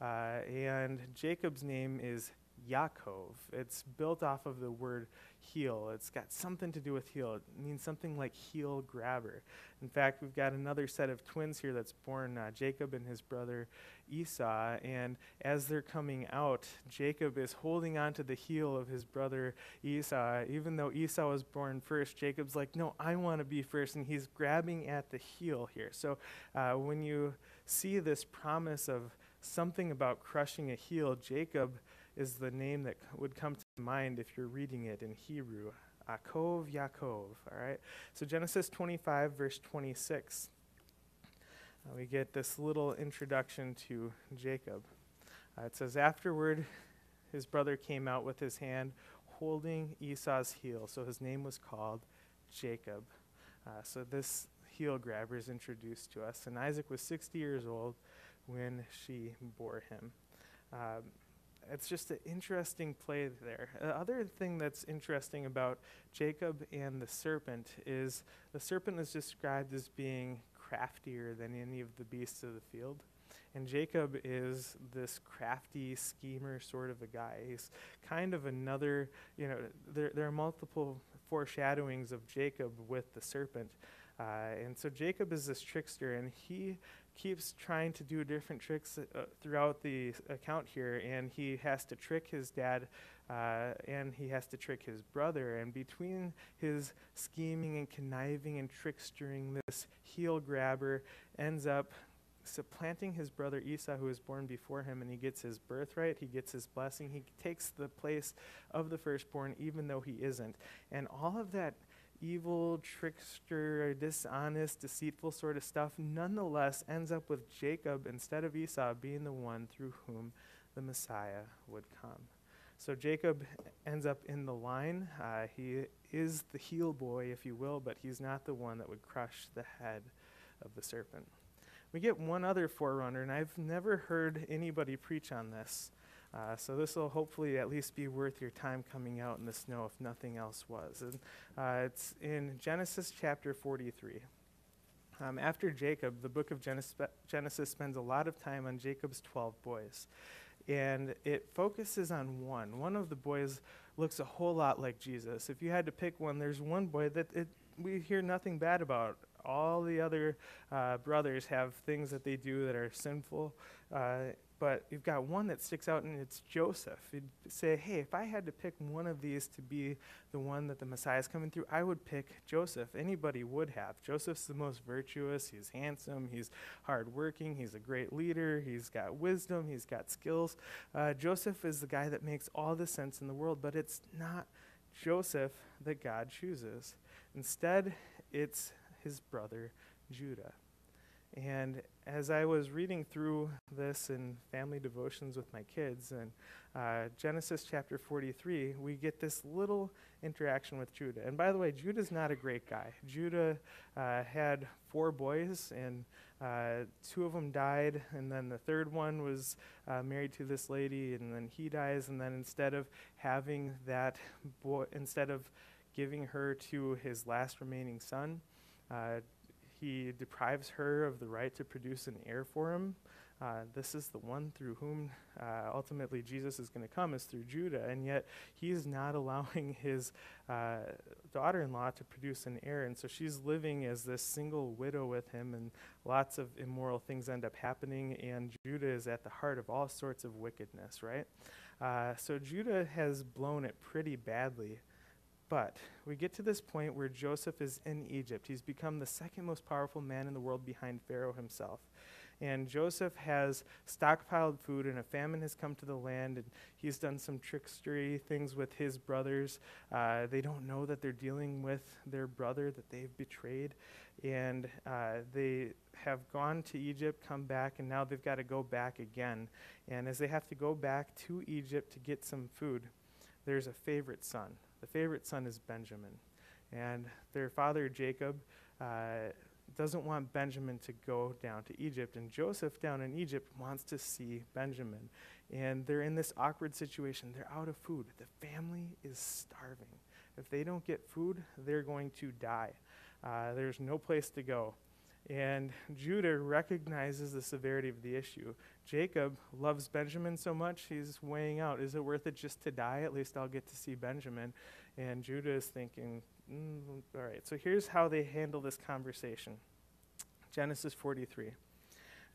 [SPEAKER 8] Uh, and Jacob's name is Yaakov. It's built off of the word heel. It's got something to do with heel. It means something like heel grabber. In fact, we've got another set of twins here that's born uh, Jacob and his brother Esau. And as they're coming out, Jacob is holding onto the heel of his brother Esau. Even though Esau was born first, Jacob's like, No, I want to be first. And he's grabbing at the heel here. So uh, when you see this promise of something about crushing a heel, Jacob is the name that would come to mind if you're reading it in Hebrew. Akov Yaakov, all right? So Genesis 25, verse 26. Uh, we get this little introduction to Jacob. Uh, it says, Afterward, his brother came out with his hand holding Esau's heel. So his name was called Jacob. Uh, so this heel grabber is introduced to us. And Isaac was 60 years old when she bore him. Um, it's just an interesting play there. The other thing that's interesting about Jacob and the serpent is the serpent is described as being craftier than any of the beasts of the field. And Jacob is this crafty schemer sort of a guy. He's kind of another, you know, there, there are multiple foreshadowings of Jacob with the serpent. Uh, and so Jacob is this trickster, and he keeps trying to do different tricks uh, throughout the account here, and he has to trick his dad uh, and he has to trick his brother. And between his scheming and conniving and trickstering, this heel grabber ends up supplanting his brother Esau, who was born before him, and he gets his birthright, he gets his blessing, he takes the place of the firstborn, even though he isn't. And all of that evil, trickster, dishonest, deceitful sort of stuff nonetheless ends up with Jacob instead of Esau being the one through whom the Messiah would come. So Jacob ends up in the line. Uh, he is the heel boy, if you will, but he's not the one that would crush the head of the serpent. We get one other forerunner, and I've never heard anybody preach on this. Uh, so this will hopefully at least be worth your time coming out in the snow if nothing else was. And, uh, it's in Genesis chapter 43. Um, after Jacob, the book of Genesis, Genesis spends a lot of time on Jacob's 12 boys. And it focuses on one. One of the boys looks a whole lot like Jesus. If you had to pick one, there's one boy that it, we hear nothing bad about. All the other uh, brothers have things that they do that are sinful. Uh, but you've got one that sticks out, and it's Joseph. You'd say, hey, if I had to pick one of these to be the one that the Messiah is coming through, I would pick Joseph. Anybody would have. Joseph's the most virtuous. He's handsome. He's hardworking. He's a great leader. He's got wisdom. He's got skills. Uh, Joseph is the guy that makes all the sense in the world, but it's not Joseph that God chooses. Instead, it's his brother Judah. And as I was reading through this in family devotions with my kids, and uh, Genesis chapter 43, we get this little interaction with Judah. And by the way, Judah's not a great guy. Judah uh, had four boys, and uh, two of them died, and then the third one was uh, married to this lady, and then he dies, and then instead of having that boy, instead of giving her to his last remaining son, uh, he deprives her of the right to produce an heir for him. Uh, this is the one through whom uh, ultimately Jesus is going to come, is through Judah, and yet he is not [laughs] allowing his uh, daughter in law to produce an heir. And so she's living as this single widow with him, and lots of immoral things end up happening, and Judah is at the heart of all sorts of wickedness, right? Uh, so Judah has blown it pretty badly. But we get to this point where Joseph is in Egypt. He's become the second most powerful man in the world behind Pharaoh himself. And Joseph has stockpiled food, and a famine has come to the land, and he's done some trickstery things with his brothers. Uh, they don't know that they're dealing with their brother that they've betrayed. And uh, they have gone to Egypt, come back, and now they've got to go back again. And as they have to go back to Egypt to get some food, there's a favorite son the favorite son is Benjamin. And their father, Jacob, uh, doesn't want Benjamin to go down to Egypt, and Joseph down in Egypt wants to see Benjamin. And they're in this awkward situation. They're out of food. The family is starving. If they don't get food, they're going to die. Uh, there's no place to go. And Judah recognizes the severity of the issue. Jacob loves Benjamin so much, he's weighing out is it worth it just to die? At least I'll get to see Benjamin. And Judah is thinking, mm, all right, so here's how they handle this conversation Genesis 43.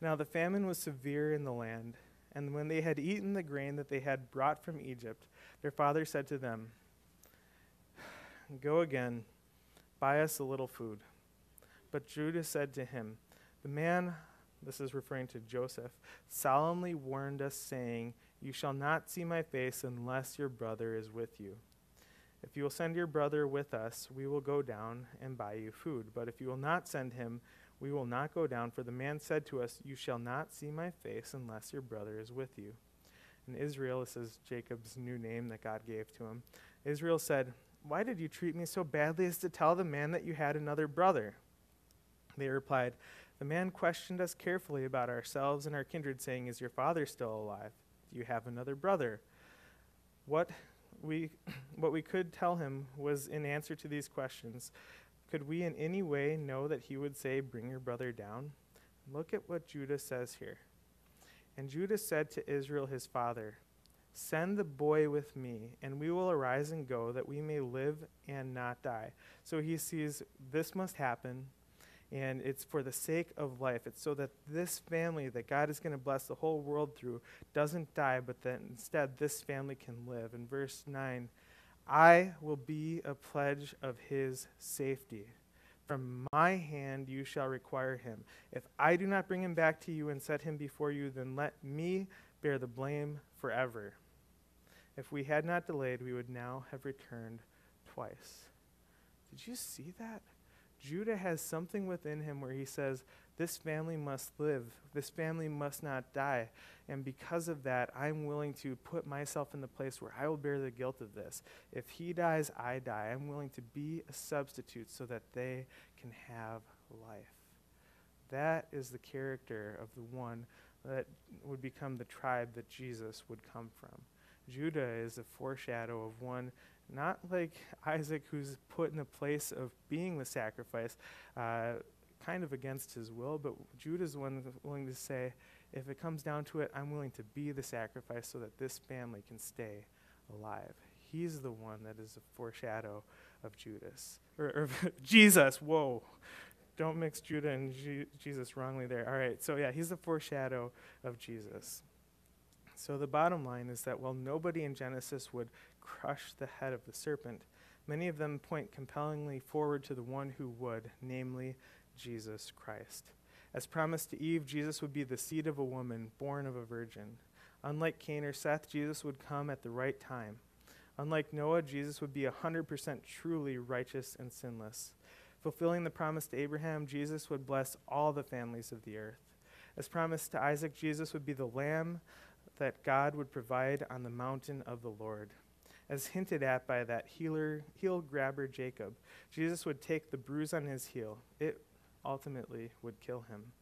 [SPEAKER 8] Now the famine was severe in the land, and when they had eaten the grain that they had brought from Egypt, their father said to them, Go again, buy us a little food. But Judah said to him, The man, this is referring to Joseph, solemnly warned us, saying, You shall not see my face unless your brother is with you. If you will send your brother with us, we will go down and buy you food. But if you will not send him, we will not go down. For the man said to us, You shall not see my face unless your brother is with you. And Israel, this is Jacob's new name that God gave to him. Israel said, Why did you treat me so badly as to tell the man that you had another brother? They replied, The man questioned us carefully about ourselves and our kindred, saying, Is your father still alive? Do you have another brother? What we, [clears throat] what we could tell him was in answer to these questions. Could we in any way know that he would say, Bring your brother down? Look at what Judah says here. And Judah said to Israel his father, Send the boy with me, and we will arise and go, that we may live and not die. So he sees this must happen, and it's for the sake of life. It's so that this family that God is going to bless the whole world through doesn't die, but that instead this family can live. In verse 9, I will be a pledge of his safety. From my hand you shall require him. If I do not bring him back to you and set him before you, then let me bear the blame forever. If we had not delayed, we would now have returned twice. Did you see that? Judah has something within him where he says, This family must live. This family must not die. And because of that, I'm willing to put myself in the place where I will bear the guilt of this. If he dies, I die. I'm willing to be a substitute so that they can have life. That is the character of the one that would become the tribe that Jesus would come from. Judah is a foreshadow of one not like [laughs] Isaac, who's put in a place of being the sacrifice, uh, kind of against his will, but Judah's one willing to say, if it comes down to it, I'm willing to be the sacrifice so that this family can stay alive. He's the one that is a foreshadow of Judas or, or [laughs] Jesus. Whoa, don't mix Judah and G- Jesus wrongly there. All right, so yeah, he's the foreshadow of Jesus. So the bottom line is that while nobody in Genesis would crush the head of the serpent, many of them point compellingly forward to the one who would, namely Jesus Christ. As promised to Eve, Jesus would be the seed of a woman born of a virgin. Unlike Cain or Seth, Jesus would come at the right time. Unlike Noah, Jesus would be 100% truly righteous and sinless. Fulfilling the promise to Abraham, Jesus would bless all the families of the earth. As promised to Isaac, Jesus would be the lamb that God would provide on the mountain of the Lord. As hinted at by that healer, heel grabber Jacob, Jesus would take the bruise on his heel. It ultimately would kill him.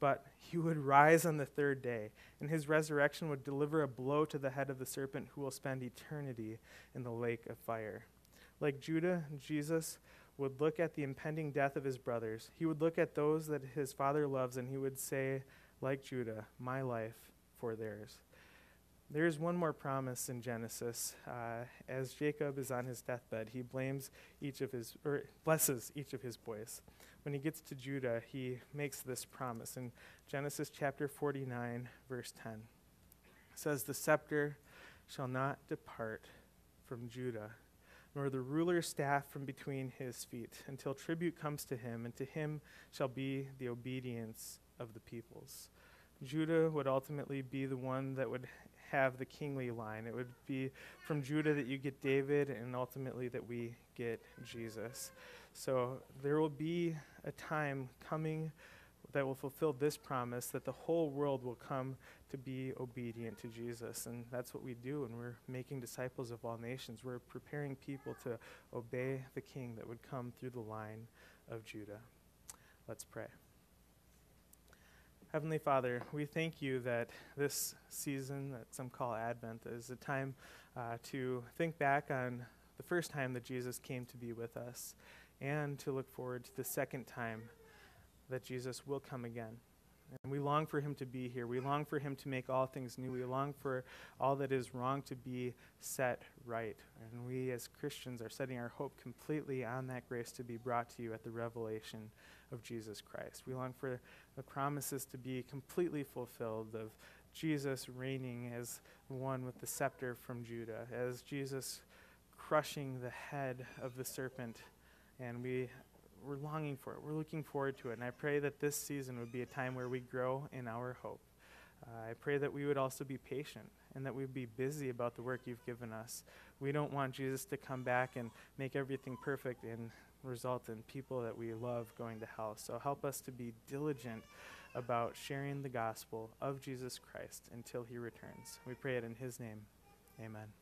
[SPEAKER 8] But he would rise on the third day, and his resurrection would deliver a blow to the head of the serpent who will spend eternity in the lake of fire. Like Judah, Jesus would look at the impending death of his brothers. He would look at those that his father loves, and he would say, like Judah, my life for theirs. There is one more promise in Genesis. Uh, as Jacob is on his deathbed, he blames each of his, or blesses each of his boys. When he gets to Judah, he makes this promise in Genesis chapter 49, verse 10. It says, The scepter shall not depart from Judah, nor the ruler's staff from between his feet, until tribute comes to him, and to him shall be the obedience of the peoples. Judah would ultimately be the one that would have the kingly line. It would be from Judah that you get David, and ultimately that we get Jesus. So there will be a time coming that will fulfill this promise that the whole world will come to be obedient to Jesus. And that's what we do and we're making disciples of all nations. We're preparing people to obey the king that would come through the line of Judah. Let's pray. Heavenly Father, we thank you that this season that some call Advent is a time uh, to think back on the first time that Jesus came to be with us and to look forward to the second time that Jesus will come again. And we long for him to be here. We long for him to make all things new. We long for all that is wrong to be set right. And we as Christians are setting our hope completely on that grace to be brought to you at the revelation of Jesus Christ. We long for the promises to be completely fulfilled of Jesus reigning as one with the scepter from Judah, as Jesus crushing the head of the serpent. And we we're longing for it. We're looking forward to it. And I pray that this season would be a time where we grow in our hope. Uh, I pray that we would also be patient and that we'd be busy about the work you've given us. We don't want Jesus to come back and make everything perfect and result in people that we love going to hell. So help us to be diligent about sharing the gospel of Jesus Christ until he returns. We pray it in his name. Amen.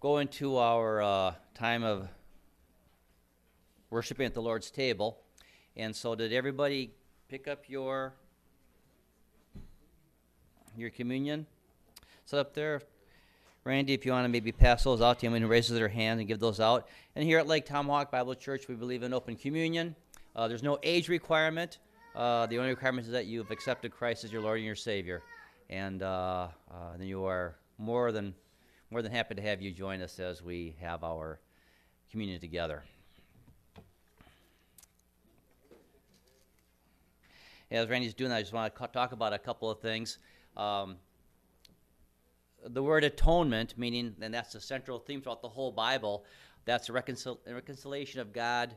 [SPEAKER 2] Go into our uh, time of worshiping at the Lord's table. And so, did everybody pick up your your communion? Set up there. Randy, if you want to maybe pass those out to anyone who raises their hand and give those out. And here at Lake Tomahawk Bible Church, we believe in open communion. Uh, there's no age requirement. Uh, the only requirement is that you've accepted Christ as your Lord and your Savior, and uh, uh then you are more than more than happy to have you join us as we have our communion together. As Randy's doing that, I just want to talk about a couple of things. Um, the word atonement, meaning, and that's the central theme throughout the whole Bible, that's a reconcil- reconciliation of God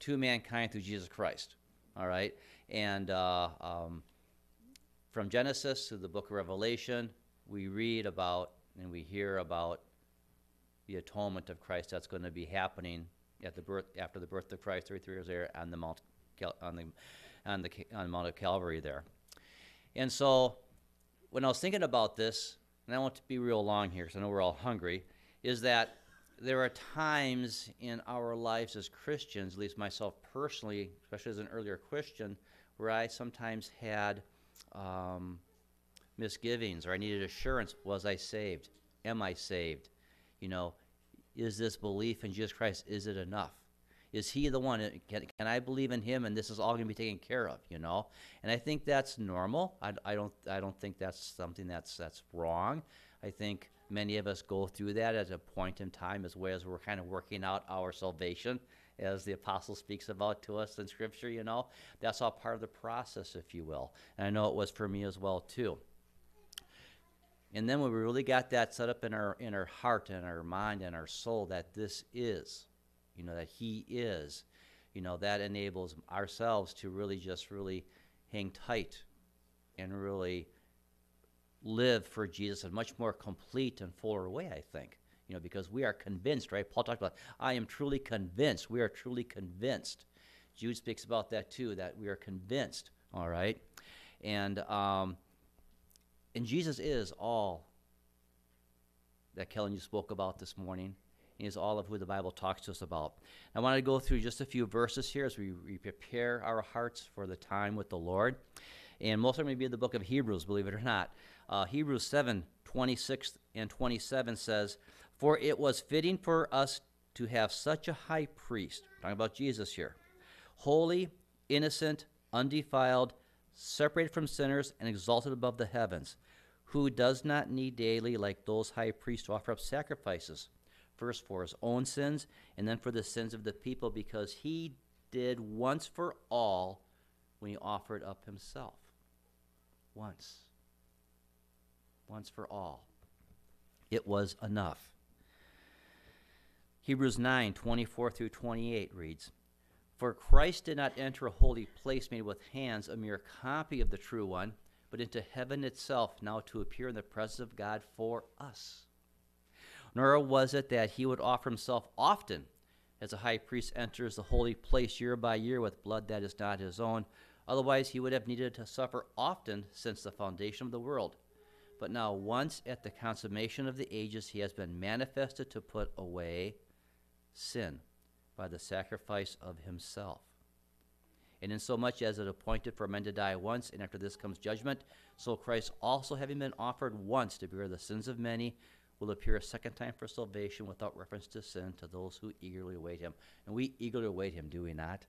[SPEAKER 2] to mankind through Jesus Christ. All right? And uh, um, from Genesis to the book of Revelation, we read about and we hear about the atonement of Christ that's going to be happening at the birth after the birth of Christ, 33 years there on the Mount on the on the on Mount of Calvary there. And so, when I was thinking about this, and I want to be real long here, because I know we're all hungry, is that there are times in our lives as Christians, at least myself personally, especially as an earlier Christian, where I sometimes had um, misgivings or I needed assurance was I saved? Am I saved? You know, is this belief in Jesus Christ is it enough? Is he the one can, can I believe in him and this is all going to be taken care of, you know? And I think that's normal. I, I don't I don't think that's something that's that's wrong. I think many of us go through that at a point in time as well as we're kind of working out our salvation as the apostle speaks about to us in scripture, you know. That's all part of the process, if you will. And I know it was for me as well too. And then when we really got that set up in our in our heart and our mind and our soul that this is, you know, that He is, you know, that enables ourselves to really just really hang tight and really live for Jesus in a much more complete and fuller way, I think. You know, because we are convinced, right? Paul talked about, I am truly convinced. We are truly convinced. Jude speaks about that too, that we are convinced, all right? And um, and Jesus is all that Kellen you spoke about this morning. He is all of who the Bible talks to us about. I want to go through just a few verses here as we, we prepare our hearts for the time with the Lord. And most of them may be in the book of Hebrews, believe it or not. Uh, Hebrews 7 26 and 27 says, For it was fitting for us to have such a high priest, talking about Jesus here, holy, innocent, undefiled, separated from sinners, and exalted above the heavens, who does not need daily, like those high priests, to offer up sacrifices, first for his own sins, and then for the sins of the people, because he did once for all when he offered up himself. Once. Once for all. It was enough. Hebrews 9 24 through 28 reads, for Christ did not enter a holy place made with hands, a mere copy of the true one, but into heaven itself, now to appear in the presence of God for us. Nor was it that he would offer himself often, as a high priest enters the holy place year by year with blood that is not his own. Otherwise, he would have needed to suffer often since the foundation of the world. But now, once at the consummation of the ages, he has been manifested to put away sin by the sacrifice of himself. And insomuch as it appointed for men to die once, and after this comes judgment, so Christ also, having been offered once to bear the sins of many, will appear a second time for salvation without reference to sin to those who eagerly await him. And we eagerly await him, do we not?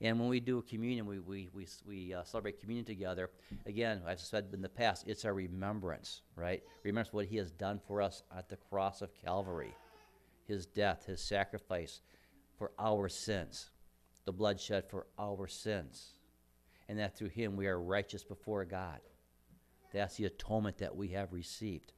[SPEAKER 2] And when we do a communion, we, we, we, we uh, celebrate communion together. Again, I've said in the past, it's a remembrance, right? Remembrance what he has done for us at the cross of Calvary his death, his sacrifice for our sins, the bloodshed for our sins, and that through him we are righteous before God. That's the atonement that we have received.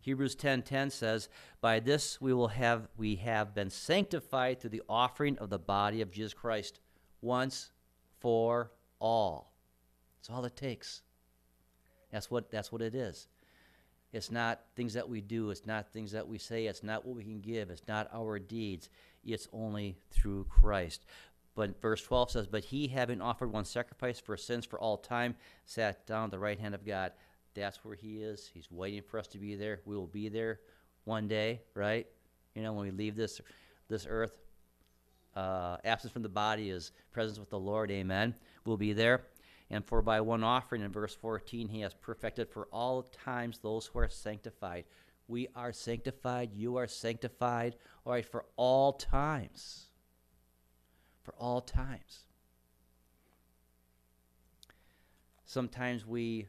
[SPEAKER 2] Hebrews 10:10 says, "By this we will have we have been sanctified through the offering of the body of Jesus Christ once for all." That's all it takes. That's what that's what it is. It's not things that we do, it's not things that we say, it's not what we can give, it's not our deeds. It's only through Christ. But verse 12 says, But he, having offered one sacrifice for sins for all time, sat down at the right hand of God. That's where he is. He's waiting for us to be there. We will be there one day, right? You know, when we leave this this earth, uh, absence from the body is presence with the Lord. Amen. We'll be there. And for by one offering, in verse 14, he has perfected for all times those who are sanctified. We are sanctified. You are sanctified. All right, for all times. For all times. Sometimes we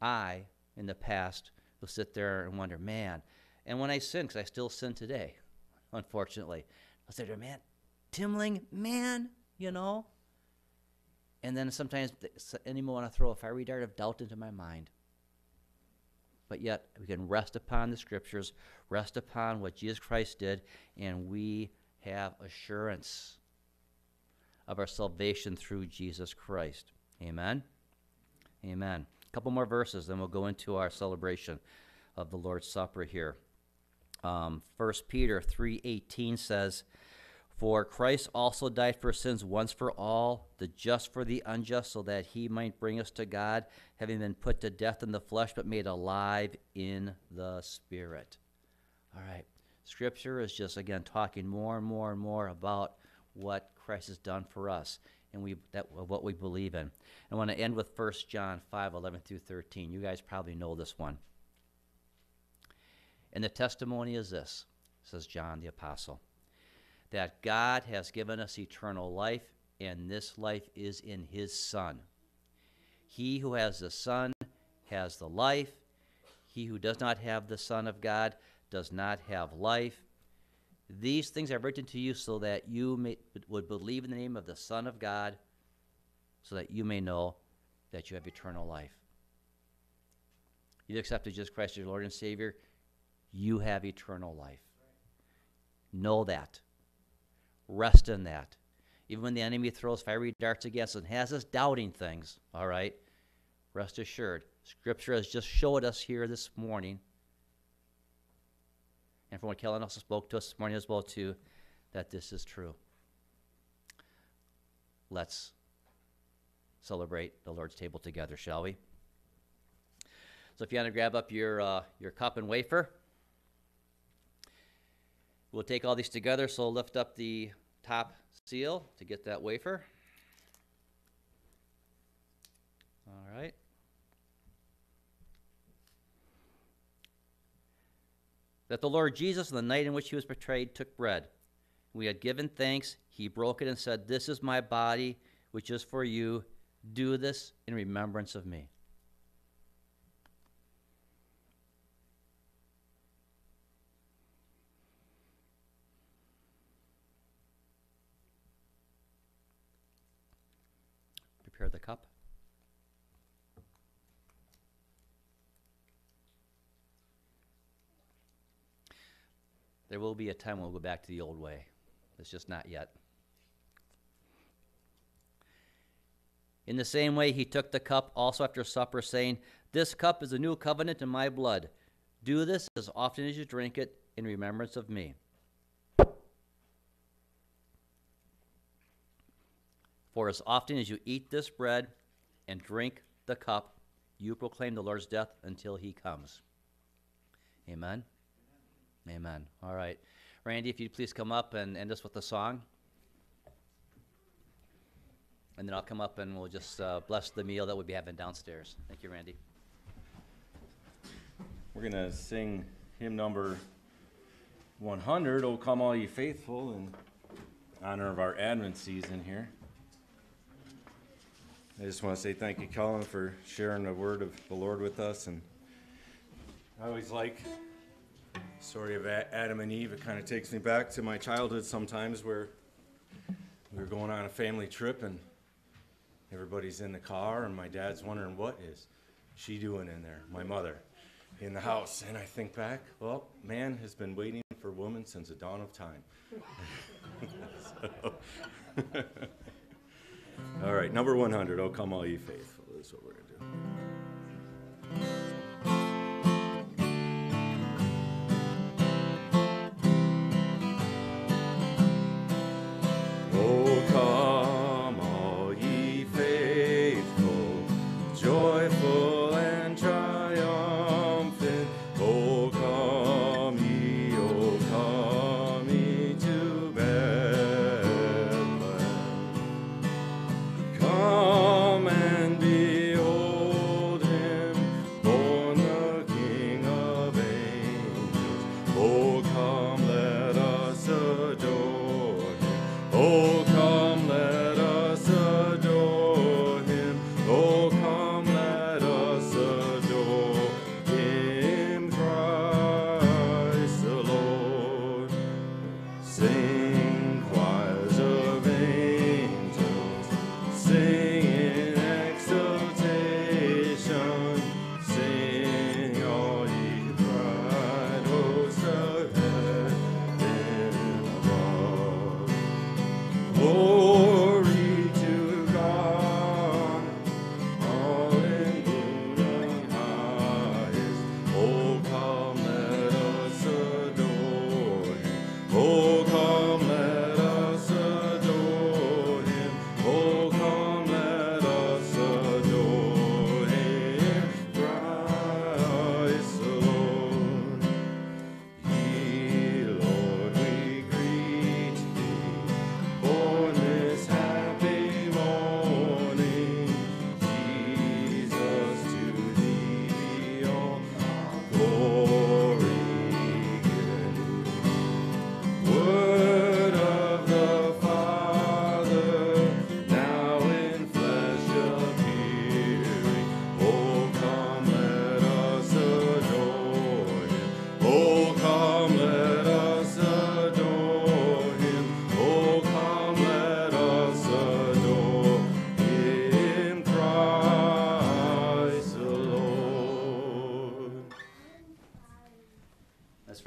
[SPEAKER 2] I, in the past, will sit there and wonder, man, and when I sin, because I still sin today, unfortunately, I'll say, man, Timling, man, you know? And then sometimes enemy want to throw a fiery dart of doubt into my mind. But yet, we can rest upon the scriptures, rest upon what Jesus Christ did, and we have assurance of our salvation through Jesus Christ. Amen? Amen. A couple more verses, then we'll go into our celebration of the Lord's Supper here. Um, 1 Peter 3.18 says, For Christ also died for sins once for all, the just for the unjust, so that he might bring us to God, having been put to death in the flesh, but made alive in the Spirit. All right. Scripture is just, again, talking more and more and more about what Christ has done for us and we that what we believe in. I want to end with 1 John 5, 11 through 13. You guys probably know this one. And the testimony is this, says John the Apostle, that God has given us eternal life, and this life is in his Son. He who has the Son has the life. He who does not have the Son of God does not have life. These things I've written to you so that you may, would believe in the name of the Son of God, so that you may know that you have eternal life. You accepted Jesus Christ as your Lord and Savior, you have eternal life. Know that. Rest in that. Even when the enemy throws fiery darts against us and has us doubting things, all right, rest assured. Scripture has just showed us here this morning and from what Kellen also spoke to us this morning as well too, that this is true. Let's celebrate the Lord's table together, shall we? So if you want to grab up your uh, your cup and wafer, we'll take all these together. So lift up the top seal to get that wafer. All right. that the Lord Jesus, on the night in which he was betrayed, took bread. We had given thanks. He broke it and said, This is my body, which is for you. Do this in remembrance of me. Prepare the cup. There will be a time we'll go back to the old way. It's just not yet. In the same way, he took the cup also after supper, saying, This cup is a new covenant in my blood. Do this as often as you drink it in remembrance of me. For as often as you eat this bread and drink the cup, you proclaim the Lord's death until he comes. Amen. Amen. All right. Randy, if you'd please come up and end us with a song. And then I'll come up and we'll just uh, bless the meal that we'll be having downstairs. Thank you, Randy.
[SPEAKER 1] We're going to sing hymn number 100, O Come All Ye Faithful, in honor of our Advent season here. I just want to say thank you, Colin, for sharing the word of the Lord with us. And I always like story of Adam and Eve. It kind of takes me back to my childhood sometimes where we were going on a family trip and everybody's in the car and my dad's wondering what is she doing in there? My mother in the house. And i think back well man has been waiting for woman since the dawn of time. [laughs] [laughs] All right number 100 oh come all ye faithful is what we're going to do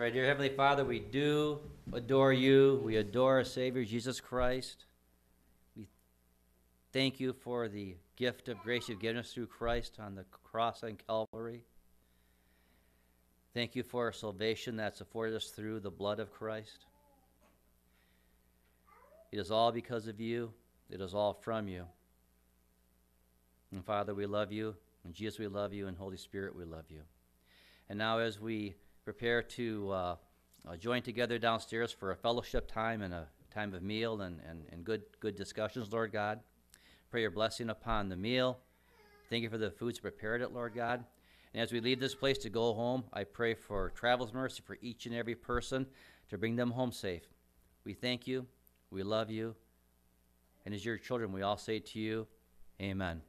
[SPEAKER 2] Right, dear Heavenly Father, we do adore you. We adore our Savior, Jesus Christ. We thank you for the gift of grace you've given us through Christ on the cross on Calvary. Thank you for our salvation that's afforded us through the blood of Christ. It is all because of you, it is all from you. And Father, we love you. And Jesus, we love you. And Holy Spirit, we love you. And now, as we prepare to uh, uh, join together downstairs for a fellowship time and a time of meal and, and, and good, good discussions, Lord God. Pray your blessing upon the meal. Thank you for the foods prepared it, Lord God. And as we leave this place to go home, I pray for travel's mercy for each and every person to bring them home safe. We thank you. We love you. And as your children, we all say to you, Amen.